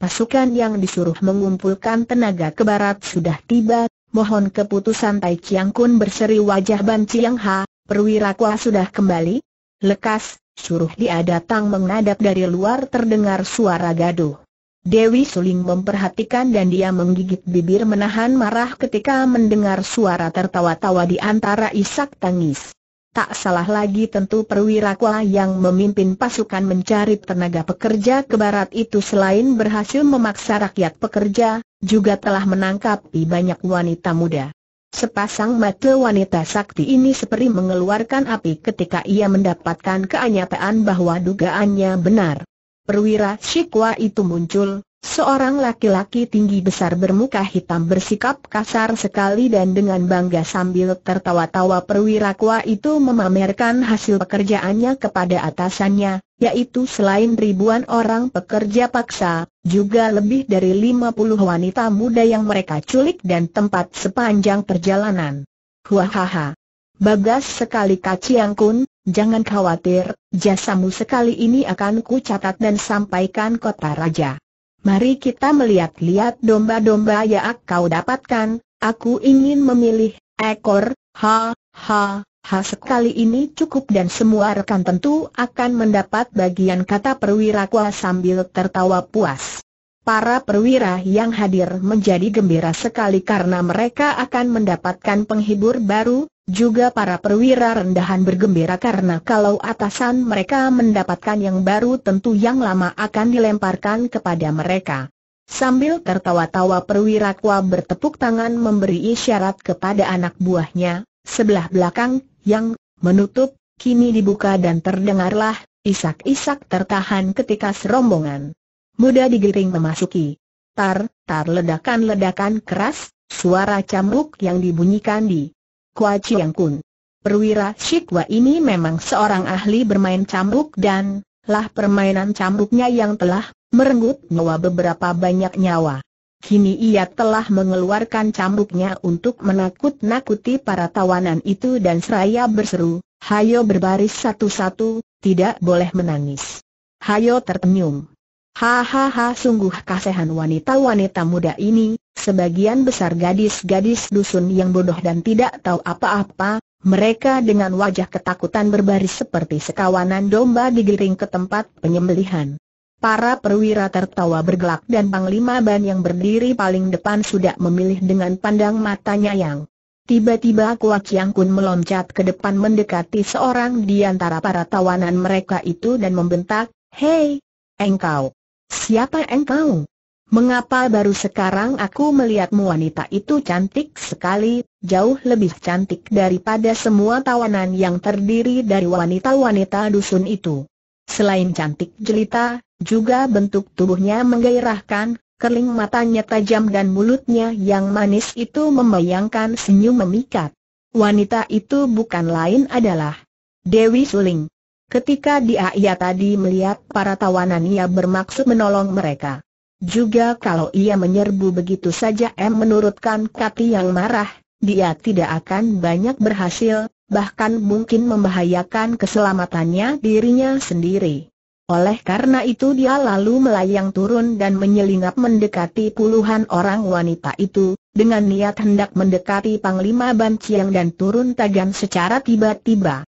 Pasukan yang disuruh mengumpulkan tenaga ke barat sudah tiba, mohon keputusan Tai Chiang Kun berseri wajah Ban Chiang Ha, perwira kuah sudah kembali? Lekas, suruh dia datang menghadap dari luar terdengar suara gaduh. Dewi Suling memperhatikan dan dia menggigit bibir menahan marah ketika mendengar suara tertawa-tawa di antara isak tangis. Tak salah lagi tentu perwira kuala yang memimpin pasukan mencari tenaga pekerja ke barat itu selain berhasil memaksa rakyat pekerja, juga telah menangkap banyak wanita muda. Sepasang mata wanita sakti ini seperti mengeluarkan api ketika ia mendapatkan kenyataan bahwa dugaannya benar. Perwira Shikwa itu muncul, Seorang laki-laki tinggi besar bermuka hitam bersikap kasar sekali dan dengan bangga sambil tertawa-tawa perwira kuah itu memamerkan hasil pekerjaannya kepada atasannya, yaitu selain ribuan orang pekerja paksa, juga lebih dari 50 wanita muda yang mereka culik dan tempat sepanjang perjalanan. Huahaha. Bagas sekali Kaciang Kun, jangan khawatir, jasamu sekali ini akan ku catat dan sampaikan kota raja. Mari kita melihat-lihat domba-domba yang kau dapatkan, aku ingin memilih ekor, ha, ha, ha. Sekali ini cukup dan semua rekan tentu akan mendapat bagian kata perwira kuah sambil tertawa puas. Para perwira yang hadir menjadi gembira sekali karena mereka akan mendapatkan penghibur baru, juga para perwira rendahan bergembira karena kalau atasan mereka mendapatkan yang baru tentu yang lama akan dilemparkan kepada mereka. Sambil tertawa-tawa perwira kuah bertepuk tangan memberi isyarat kepada anak buahnya, sebelah belakang, yang menutup, kini dibuka dan terdengarlah, isak-isak tertahan ketika serombongan muda digiring memasuki. Tar, tar ledakan-ledakan keras, suara cambuk yang dibunyikan di Kua Chiang Kun. Perwira Shikwa ini memang seorang ahli bermain cambuk dan, lah permainan cambuknya yang telah merenggut nyawa beberapa banyak nyawa. Kini ia telah mengeluarkan cambuknya untuk menakut-nakuti para tawanan itu dan seraya berseru, Hayo berbaris satu-satu, tidak boleh menangis. Hayo tertenyum. Hahaha sungguh kasihan wanita-wanita muda ini, sebagian besar gadis-gadis dusun yang bodoh dan tidak tahu apa-apa, mereka dengan wajah ketakutan berbaris seperti sekawanan domba digiring ke tempat penyembelihan. Para perwira tertawa bergelak dan Panglima Ban yang berdiri paling depan sudah memilih dengan pandang matanya yang Tiba-tiba Kuat Chiang Kun meloncat ke depan mendekati seorang di antara para tawanan mereka itu dan membentak, Hei, engkau! Siapa engkau? Mengapa baru sekarang aku melihatmu wanita itu cantik sekali, jauh lebih cantik daripada semua tawanan yang terdiri dari wanita-wanita dusun itu. Selain cantik jelita, juga bentuk tubuhnya menggairahkan, kerling matanya tajam dan mulutnya yang manis itu membayangkan senyum memikat. Wanita itu bukan lain adalah Dewi Suling. Ketika dia ia tadi melihat para tawanan ia bermaksud menolong mereka. Juga kalau ia menyerbu begitu saja M menurutkan Kati yang marah, dia tidak akan banyak berhasil, bahkan mungkin membahayakan keselamatannya dirinya sendiri. Oleh karena itu dia lalu melayang turun dan menyelinap mendekati puluhan orang wanita itu, dengan niat hendak mendekati Panglima Ban Chiang dan turun tagan secara tiba-tiba.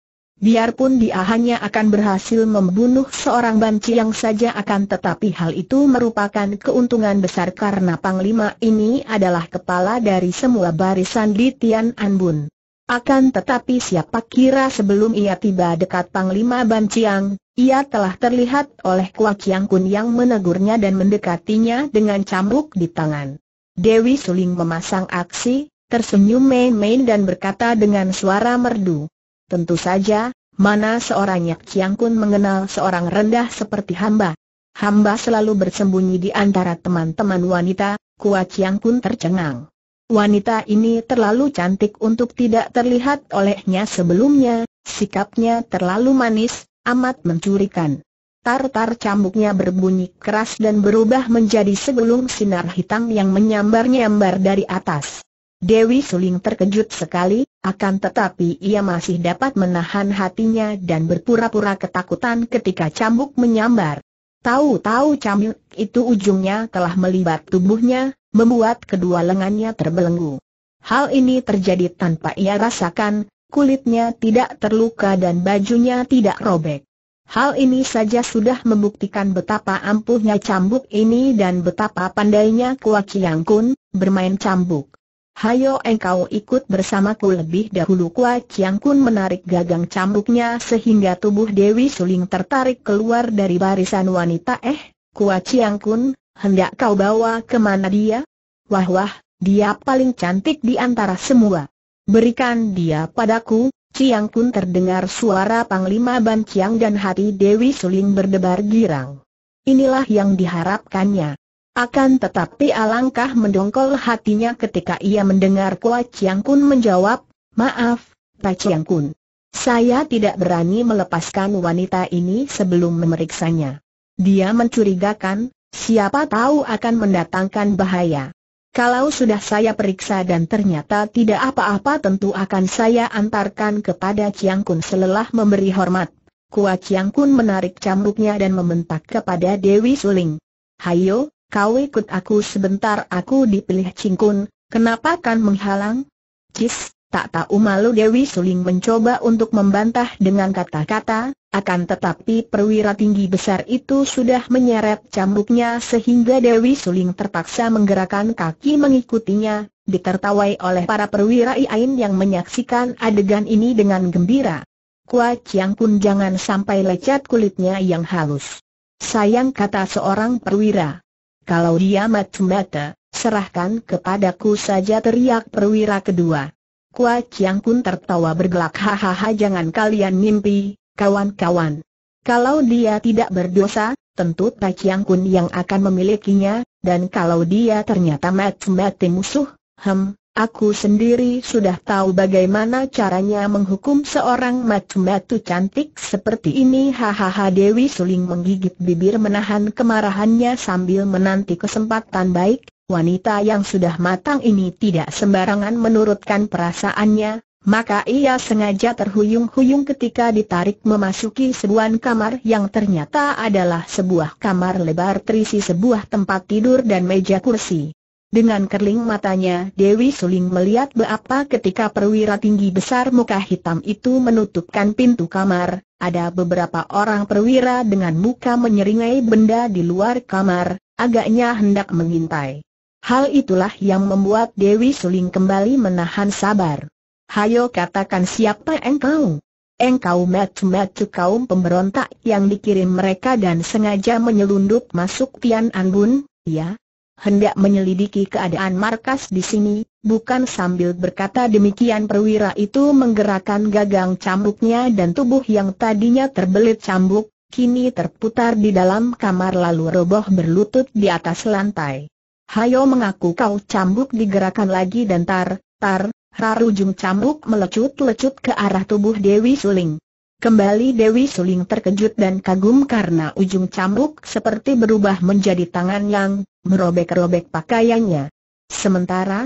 Biarpun dia hanya akan berhasil membunuh seorang Ban Chiang saja akan tetapi hal itu merupakan keuntungan besar karena Panglima ini adalah kepala dari semua barisan di Tian An Bun. Akan tetapi siapa kira sebelum ia tiba dekat Panglima Ban Chiang, ia telah terlihat oleh Kua Chiang Kun yang menegurnya dan mendekatinya dengan cambuk di tangan. Dewi Suling memasang aksi, tersenyum main-main dan berkata dengan suara merdu. Tentu saja, mana seorang Yak Chiang Kun mengenal seorang rendah seperti hamba. Hamba selalu bersembunyi di antara teman-teman wanita, Kua Chiang Kun tercengang. Wanita ini terlalu cantik untuk tidak terlihat olehnya sebelumnya, sikapnya terlalu manis, amat mencurikan. Tar-tar cambuknya berbunyi keras dan berubah menjadi segulung sinar hitam yang menyambar-nyambar dari atas. Dewi Suling terkejut sekali, akan tetapi ia masih dapat menahan hatinya dan berpura-pura ketakutan ketika cambuk menyambar. Tahu-tahu cambuk itu ujungnya telah melibat tubuhnya, membuat kedua lengannya terbelenggu. Hal ini terjadi tanpa ia rasakan, kulitnya tidak terluka dan bajunya tidak robek. Hal ini saja sudah membuktikan betapa ampuhnya cambuk ini dan betapa pandainya Kuat Chiang Kun bermain cambuk. Hayo engkau ikut bersamaku lebih dahulu Kuat Chiang Kun menarik gagang cambuknya sehingga tubuh Dewi Suling tertarik keluar dari barisan wanita eh, Kuat Chiang Kun, hendak kau bawa ke mana dia? Wah wah, dia paling cantik di antara semua. Berikan dia padaku, Ciang Kun terdengar suara Panglima Ban Chiang dan hati Dewi Suling berdebar girang. Inilah yang diharapkannya. Akan tetapi alangkah mendongkol hatinya ketika ia mendengar Kua Chiang Kun menjawab, Maaf, Pak Chiang Kun. Saya tidak berani melepaskan wanita ini sebelum memeriksanya. Dia mencurigakan, siapa tahu akan mendatangkan bahaya. Kalau sudah saya periksa dan ternyata tidak apa-apa tentu akan saya antarkan kepada Chiang Kun selelah memberi hormat. Kua Chiang Kun menarik cambuknya dan membentak kepada Dewi Suling. Hayo, kau ikut aku sebentar aku dipilih Ching Kun, kenapa kan menghalang? Cis, tak tahu malu Dewi Suling mencoba untuk membantah dengan kata-kata, akan tetapi perwira tinggi besar itu sudah menyeret cambuknya sehingga Dewi Suling terpaksa menggerakkan kaki mengikutinya, ditertawai oleh para perwira lain yang menyaksikan adegan ini dengan gembira. Kua Chiang pun jangan sampai lecet kulitnya yang halus. Sayang kata seorang perwira. Kalau dia mata-mata, serahkan kepadaku saja teriak perwira kedua. Kua Chiang pun tertawa bergelak hahaha jangan kalian mimpi, kawan-kawan. Kalau dia tidak berdosa, tentu Tak Chiang Kun yang akan memilikinya, dan kalau dia ternyata mati-mati musuh, hem, aku sendiri sudah tahu bagaimana caranya menghukum seorang matu-matu cantik seperti ini hahaha Dewi Suling menggigit bibir menahan kemarahannya sambil menanti kesempatan baik, wanita yang sudah matang ini tidak sembarangan menurutkan perasaannya, maka ia sengaja terhuyung-huyung ketika ditarik memasuki sebuah kamar yang ternyata adalah sebuah kamar lebar terisi sebuah tempat tidur dan meja kursi. Dengan kerling matanya, Dewi Suling melihat beapa ketika perwira tinggi besar muka hitam itu menutupkan pintu kamar, ada beberapa orang perwira dengan muka menyeringai benda di luar kamar, agaknya hendak mengintai. Hal itulah yang membuat Dewi Suling kembali menahan sabar. Hayo katakan siapa engkau? Engkau matu-matu kaum pemberontak yang dikirim mereka dan sengaja menyelundup masuk Tian An Bun, ya? Hendak menyelidiki keadaan markas di sini, bukan sambil berkata demikian perwira itu menggerakkan gagang cambuknya dan tubuh yang tadinya terbelit cambuk, kini terputar di dalam kamar lalu roboh berlutut di atas lantai. Hayo mengaku kau cambuk digerakkan lagi dan tar, tar, rar ujung cambuk melecut-lecut ke arah tubuh Dewi Suling. Kembali Dewi Suling terkejut dan kagum karena ujung cambuk seperti berubah menjadi tangan yang merobek-robek pakaiannya. Sementara,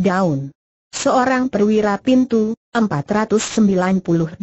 daun. Seorang perwira pintu, 498.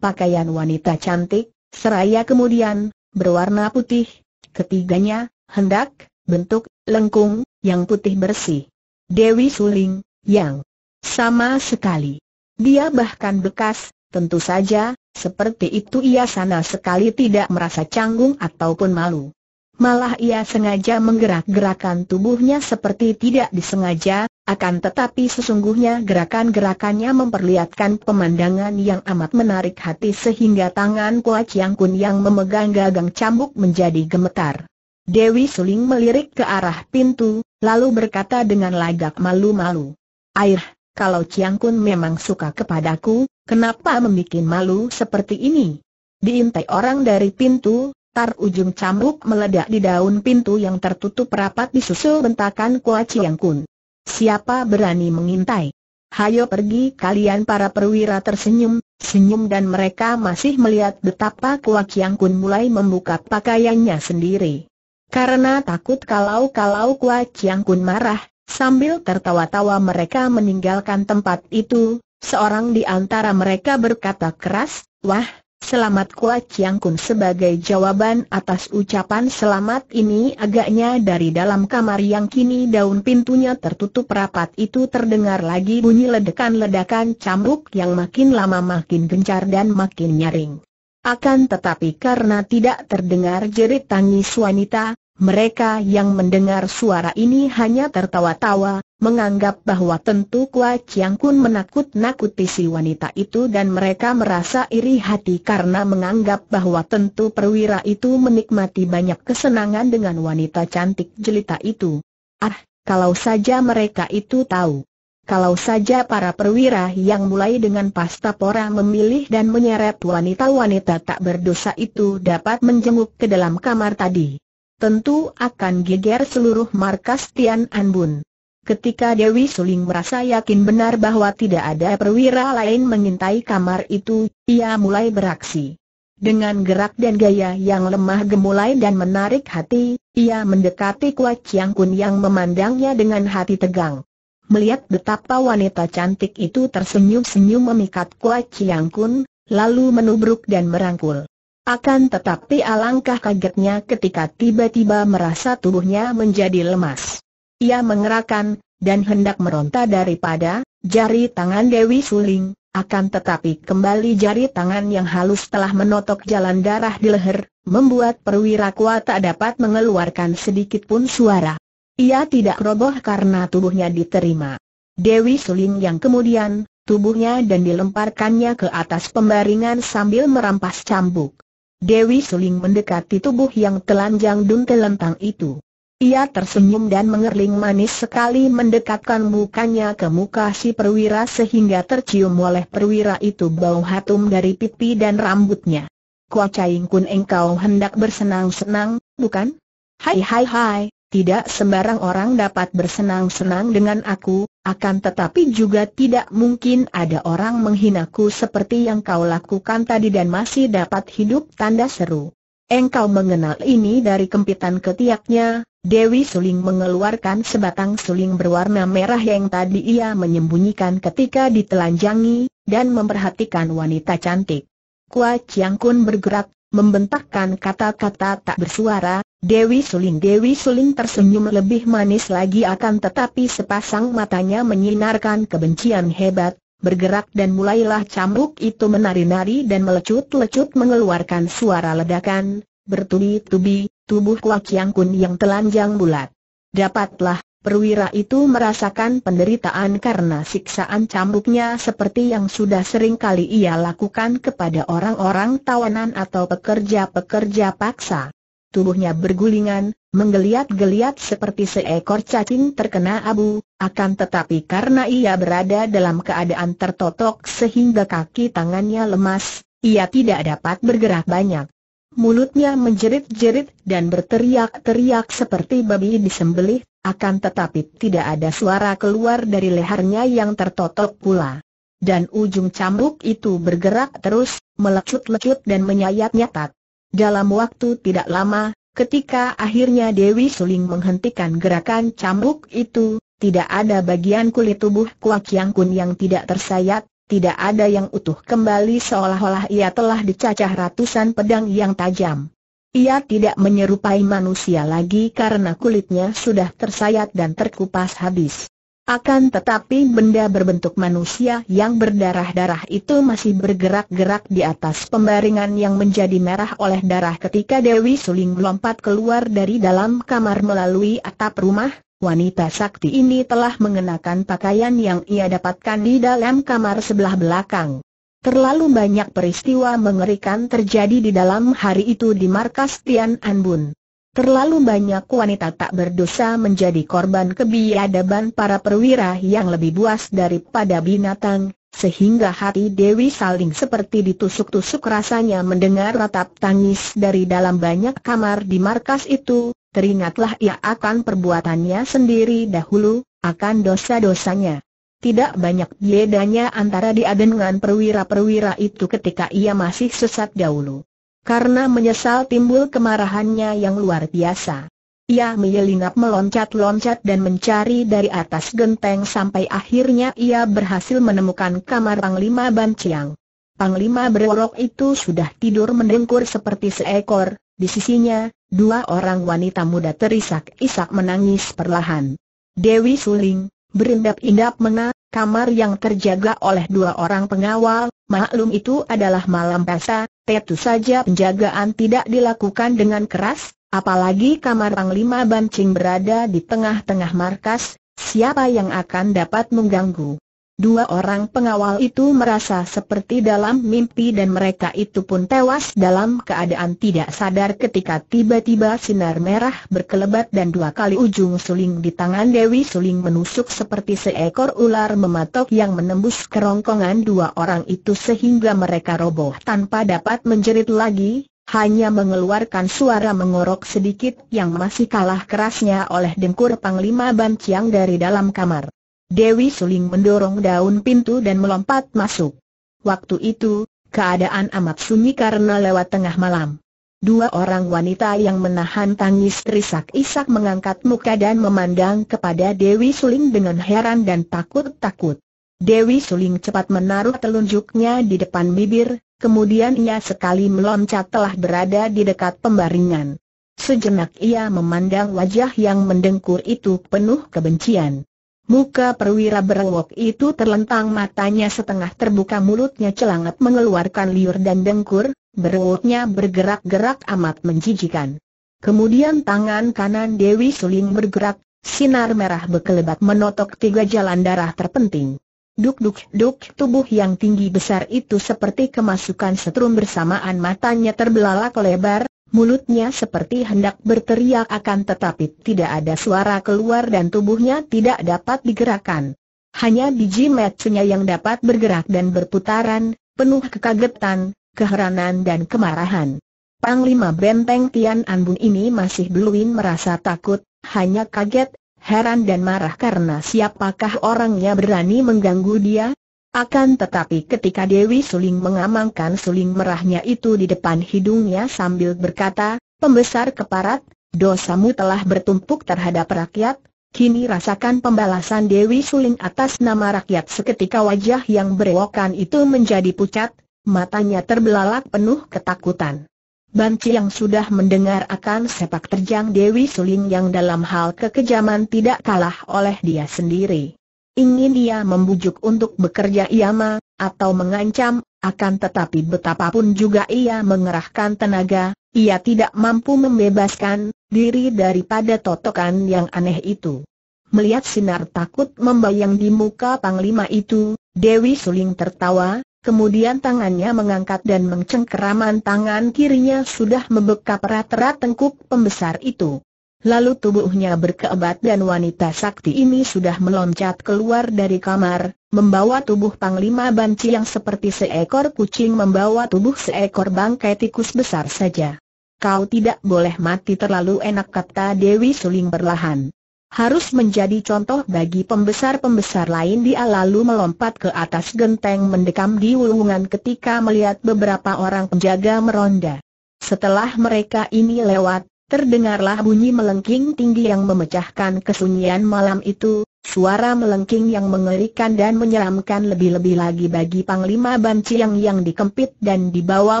Pakaian wanita cantik, seraya kemudian, berwarna putih, ketiganya, hendak, bentuk, lengkung, yang putih bersih. Dewi Suling, yang sama sekali. Dia bahkan bekas, tentu saja, seperti itu ia sama sekali tidak merasa canggung ataupun malu. Malah ia sengaja menggerak-gerakan tubuhnya seperti tidak disengaja, akan tetapi sesungguhnya gerakan-gerakannya memperlihatkan pemandangan yang amat menarik hati sehingga tangan Kua Chiang Kun yang memegang gagang cambuk menjadi gemetar. Dewi Suling melirik ke arah pintu, lalu berkata dengan lagak malu-malu. Air, kalau Chiang Kun memang suka kepadaku, kenapa membuat malu seperti ini? Diintai orang dari pintu, tar ujung cambuk meledak di daun pintu yang tertutup rapat disusul bentakan Kua Chiang Kun. Siapa berani mengintai? Hayo pergi kalian para perwira tersenyum, senyum dan mereka masih melihat betapa Kuak Yang Kun mulai membuka pakaiannya sendiri. Karena takut kalau-kalau Kuak Yang Kun marah, sambil tertawa-tawa mereka meninggalkan tempat itu, seorang di antara mereka berkata keras, Wah, Selamat Kuat Chiang Kun sebagai jawaban atas ucapan selamat ini agaknya dari dalam kamar yang kini daun pintunya tertutup rapat itu terdengar lagi bunyi ledakan-ledakan cambuk yang makin lama makin gencar dan makin nyaring. Akan tetapi karena tidak terdengar jerit tangis wanita, mereka yang mendengar suara ini hanya tertawa-tawa, menganggap bahwa tentu Kua Chiang Kun menakut-nakuti si wanita itu dan mereka merasa iri hati karena menganggap bahwa tentu perwira itu menikmati banyak kesenangan dengan wanita cantik jelita itu. Ah, kalau saja mereka itu tahu. Kalau saja para perwira yang mulai dengan pasta pora memilih dan menyeret wanita-wanita tak berdosa itu dapat menjenguk ke dalam kamar tadi tentu akan geger seluruh markas Tian An Bun. Ketika Dewi Suling merasa yakin benar bahwa tidak ada perwira lain mengintai kamar itu, ia mulai beraksi. Dengan gerak dan gaya yang lemah gemulai dan menarik hati, ia mendekati Kuat Chiang Kun yang memandangnya dengan hati tegang. Melihat betapa wanita cantik itu tersenyum-senyum memikat Kuat Chiang Kun, lalu menubruk dan merangkul. Akan tetapi alangkah kagetnya ketika tiba-tiba merasa tubuhnya menjadi lemas. Ia mengerahkan, dan hendak meronta daripada, jari tangan Dewi Suling, akan tetapi kembali jari tangan yang halus telah menotok jalan darah di leher, membuat perwira kuat tak dapat mengeluarkan sedikit pun suara. Ia tidak roboh karena tubuhnya diterima. Dewi Suling yang kemudian, tubuhnya dan dilemparkannya ke atas pembaringan sambil merampas cambuk. Dewi Suling mendekati tubuh yang telanjang dun telentang itu. Ia tersenyum dan mengerling manis sekali mendekatkan mukanya ke muka si perwira sehingga tercium oleh perwira itu bau hatum dari pipi dan rambutnya. Kua Kun engkau hendak bersenang-senang, bukan? Hai hai hai, tidak sembarang orang dapat bersenang-senang dengan aku, akan tetapi juga tidak mungkin ada orang menghinaku seperti yang kau lakukan tadi dan masih dapat hidup tanda seru. Engkau mengenal ini dari kempitan ketiaknya, Dewi Suling mengeluarkan sebatang suling berwarna merah yang tadi ia menyembunyikan ketika ditelanjangi, dan memperhatikan wanita cantik. Kua Chiang Kun bergerak, membentakkan kata-kata tak bersuara, Dewi Suling Dewi Suling tersenyum lebih manis lagi akan tetapi sepasang matanya menyinarkan kebencian hebat, bergerak dan mulailah cambuk itu menari-nari dan melecut-lecut mengeluarkan suara ledakan, bertubi-tubi, tubuh Kuak Yang Kun yang telanjang bulat. Dapatlah, perwira itu merasakan penderitaan karena siksaan cambuknya seperti yang sudah sering kali ia lakukan kepada orang-orang tawanan atau pekerja-pekerja paksa tubuhnya bergulingan, menggeliat-geliat seperti seekor cacing terkena abu, akan tetapi karena ia berada dalam keadaan tertotok sehingga kaki tangannya lemas, ia tidak dapat bergerak banyak. mulutnya menjerit-jerit dan berteriak-teriak seperti babi disembelih, akan tetapi tidak ada suara keluar dari lehernya yang tertotok pula. Dan ujung cambuk itu bergerak terus, melecut-lecut dan menyayat-nyatat. Dalam waktu tidak lama, ketika akhirnya Dewi Suling menghentikan gerakan cambuk itu, tidak ada bagian kulit tubuh Kuak Yang Kun yang tidak tersayat, tidak ada yang utuh kembali seolah-olah ia telah dicacah ratusan pedang yang tajam. Ia tidak menyerupai manusia lagi karena kulitnya sudah tersayat dan terkupas habis. Akan tetapi benda berbentuk manusia yang berdarah-darah itu masih bergerak-gerak di atas pembaringan yang menjadi merah oleh darah ketika Dewi Suling melompat keluar dari dalam kamar melalui atap rumah, wanita sakti ini telah mengenakan pakaian yang ia dapatkan di dalam kamar sebelah belakang. Terlalu banyak peristiwa mengerikan terjadi di dalam hari itu di markas Tian Anbun. Terlalu banyak wanita tak berdosa menjadi korban kebiadaban para perwira yang lebih buas daripada binatang, sehingga hati Dewi saling seperti ditusuk-tusuk rasanya mendengar ratap tangis dari dalam banyak kamar di markas itu, teringatlah ia akan perbuatannya sendiri dahulu, akan dosa-dosanya. Tidak banyak bedanya antara dia dengan perwira-perwira itu ketika ia masih sesat dahulu. Karena menyesal timbul kemarahannya yang luar biasa. Ia menyelinap meloncat-loncat dan mencari dari atas genteng sampai akhirnya ia berhasil menemukan kamar Panglima Banciang. Panglima berorok itu sudah tidur mendengkur seperti seekor, di sisinya, dua orang wanita muda terisak-isak menangis perlahan. Dewi Suling, berindap-indap mena, kamar yang terjaga oleh dua orang pengawal, maklum itu adalah malam pesta, tentu saja penjagaan tidak dilakukan dengan keras, apalagi kamar Panglima Bancing berada di tengah-tengah markas, siapa yang akan dapat mengganggu. Dua orang pengawal itu merasa seperti dalam mimpi dan mereka itu pun tewas dalam keadaan tidak sadar ketika tiba-tiba sinar merah berkelebat dan dua kali ujung suling di tangan Dewi Suling menusuk seperti seekor ular mematok yang menembus kerongkongan dua orang itu sehingga mereka roboh tanpa dapat menjerit lagi, hanya mengeluarkan suara mengorok sedikit yang masih kalah kerasnya oleh dengkur Panglima Banciang dari dalam kamar. Dewi Suling mendorong daun pintu dan melompat masuk. Waktu itu, keadaan amat sunyi karena lewat tengah malam. Dua orang wanita yang menahan tangis terisak-isak mengangkat muka dan memandang kepada Dewi Suling dengan heran dan takut-takut. Dewi Suling cepat menaruh telunjuknya di depan bibir, kemudian ia sekali meloncat telah berada di dekat pembaringan. Sejenak ia memandang wajah yang mendengkur itu penuh kebencian. Muka perwira berwok itu terlentang matanya setengah terbuka mulutnya celangat mengeluarkan liur dan dengkur, berwoknya bergerak-gerak amat menjijikan. Kemudian tangan kanan Dewi Suling bergerak, sinar merah bekelebat menotok tiga jalan darah terpenting. Duk-duk-duk tubuh yang tinggi besar itu seperti kemasukan setrum bersamaan matanya terbelalak lebar, Mulutnya seperti hendak berteriak akan tetapi tidak ada suara keluar dan tubuhnya tidak dapat digerakkan. Hanya biji matsunya yang dapat bergerak dan berputaran, penuh kekagetan, keheranan dan kemarahan. Panglima Benteng Tian Anbun ini masih belum merasa takut, hanya kaget, heran dan marah karena siapakah orangnya berani mengganggu dia, akan tetapi ketika Dewi Suling mengamankan suling merahnya itu di depan hidungnya sambil berkata, Pembesar keparat, dosamu telah bertumpuk terhadap rakyat, kini rasakan pembalasan Dewi Suling atas nama rakyat seketika wajah yang berewokan itu menjadi pucat, matanya terbelalak penuh ketakutan. Banci yang sudah mendengar akan sepak terjang Dewi Suling yang dalam hal kekejaman tidak kalah oleh dia sendiri. Ingin ia membujuk untuk bekerja iama, atau mengancam, akan tetapi betapapun juga ia mengerahkan tenaga, ia tidak mampu membebaskan diri daripada totokan yang aneh itu. Melihat sinar takut membayang di muka Panglima itu, Dewi Suling tertawa, kemudian tangannya mengangkat dan mencengkeraman tangan kirinya sudah membekap erat-erat tengkuk pembesar itu. Lalu tubuhnya berkeebat dan wanita sakti ini sudah meloncat keluar dari kamar, membawa tubuh Panglima Banci yang seperti seekor kucing membawa tubuh seekor bangkai tikus besar saja. kau tidak boleh mati terlalu enak kata Dewi Suling perlahan. Harus menjadi contoh bagi pembesar-pembesar lain dia lalu melompat ke atas genteng mendekam di ulungan ketika melihat beberapa orang penjaga meronda. Setelah mereka ini lewat, terdengarlah bunyi melengking tinggi yang memecahkan kesunyian malam itu, suara melengking yang mengerikan dan menyeramkan lebih-lebih lagi bagi Panglima Banciang yang dikempit dan dibawa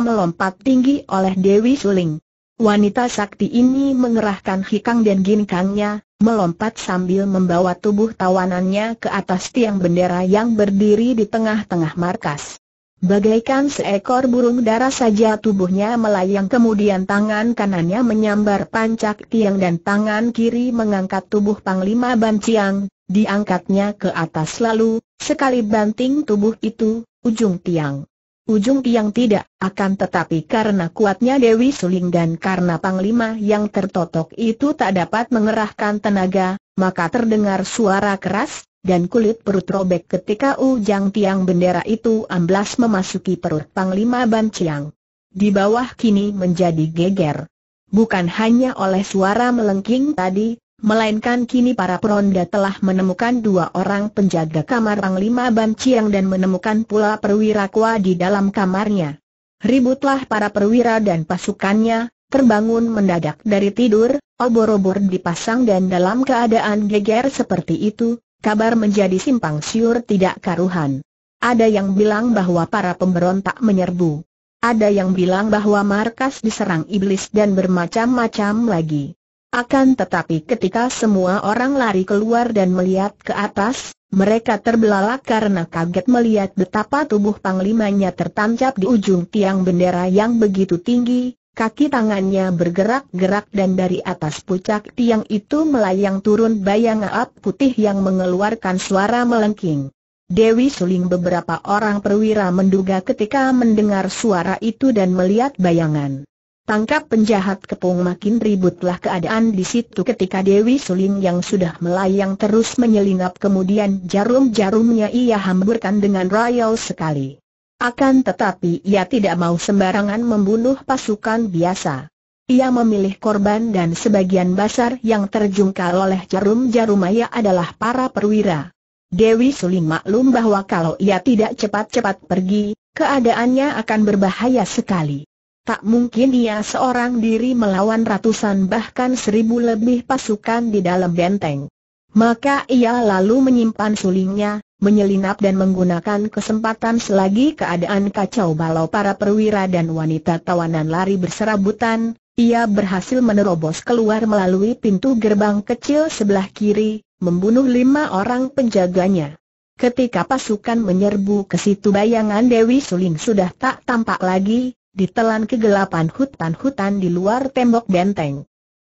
melompat tinggi oleh Dewi Suling. Wanita sakti ini mengerahkan hikang dan ginkangnya, melompat sambil membawa tubuh tawanannya ke atas tiang bendera yang berdiri di tengah-tengah markas. Bagaikan seekor burung dara saja tubuhnya melayang kemudian tangan kanannya menyambar pancak tiang dan tangan kiri mengangkat tubuh Panglima Banciang, diangkatnya ke atas. Lalu, sekali banting tubuh itu, ujung tiang. Ujung tiang tidak, akan tetapi karena kuatnya Dewi Suling dan karena Panglima yang tertotok itu tak dapat mengerahkan tenaga, maka terdengar suara keras, dan kulit perut robek ketika ujang tiang bendera itu amblas memasuki perut Panglima Banciang. Di bawah kini menjadi geger. Bukan hanya oleh suara melengking tadi, Melainkan kini para peronda telah menemukan dua orang penjaga kamar Panglima Ban Chiang dan menemukan pula perwira Kua di dalam kamarnya. Ributlah para perwira dan pasukannya, terbangun mendadak dari tidur, obor-obor dipasang dan dalam keadaan geger seperti itu, kabar menjadi simpang siur tidak karuhan. Ada yang bilang bahwa para pemberontak menyerbu. Ada yang bilang bahwa markas diserang iblis dan bermacam-macam lagi. Akan tetapi ketika semua orang lari keluar dan melihat ke atas, mereka terbelalak karena kaget melihat betapa tubuh panglimanya tertancap di ujung tiang bendera yang begitu tinggi, kaki tangannya bergerak-gerak dan dari atas puncak tiang itu melayang turun bayang aap putih yang mengeluarkan suara melengking. Dewi Suling beberapa orang perwira menduga ketika mendengar suara itu dan melihat bayangan. Tangkap penjahat kepung makin ributlah keadaan di situ ketika Dewi Suling yang sudah melayang terus menyelinap kemudian jarum-jarumnya ia hamburkan dengan royal sekali. Akan tetapi ia tidak mau sembarangan membunuh pasukan biasa. Ia memilih korban dan sebagian besar yang terjungkal oleh jarum-jarum ia adalah para perwira. Dewi Suling maklum bahwa kalau ia tidak cepat-cepat pergi, keadaannya akan berbahaya sekali. Tak mungkin ia seorang diri melawan ratusan bahkan seribu lebih pasukan di dalam benteng. Maka ia lalu menyimpan sulingnya, menyelinap dan menggunakan kesempatan selagi keadaan kacau balau para perwira dan wanita tawanan lari berserabutan, ia berhasil menerobos keluar melalui pintu gerbang kecil sebelah kiri, membunuh lima orang penjaganya. Ketika pasukan menyerbu ke situ bayangan Dewi Suling sudah tak tampak lagi, ditelan kegelapan hutan-hutan di luar tembok benteng.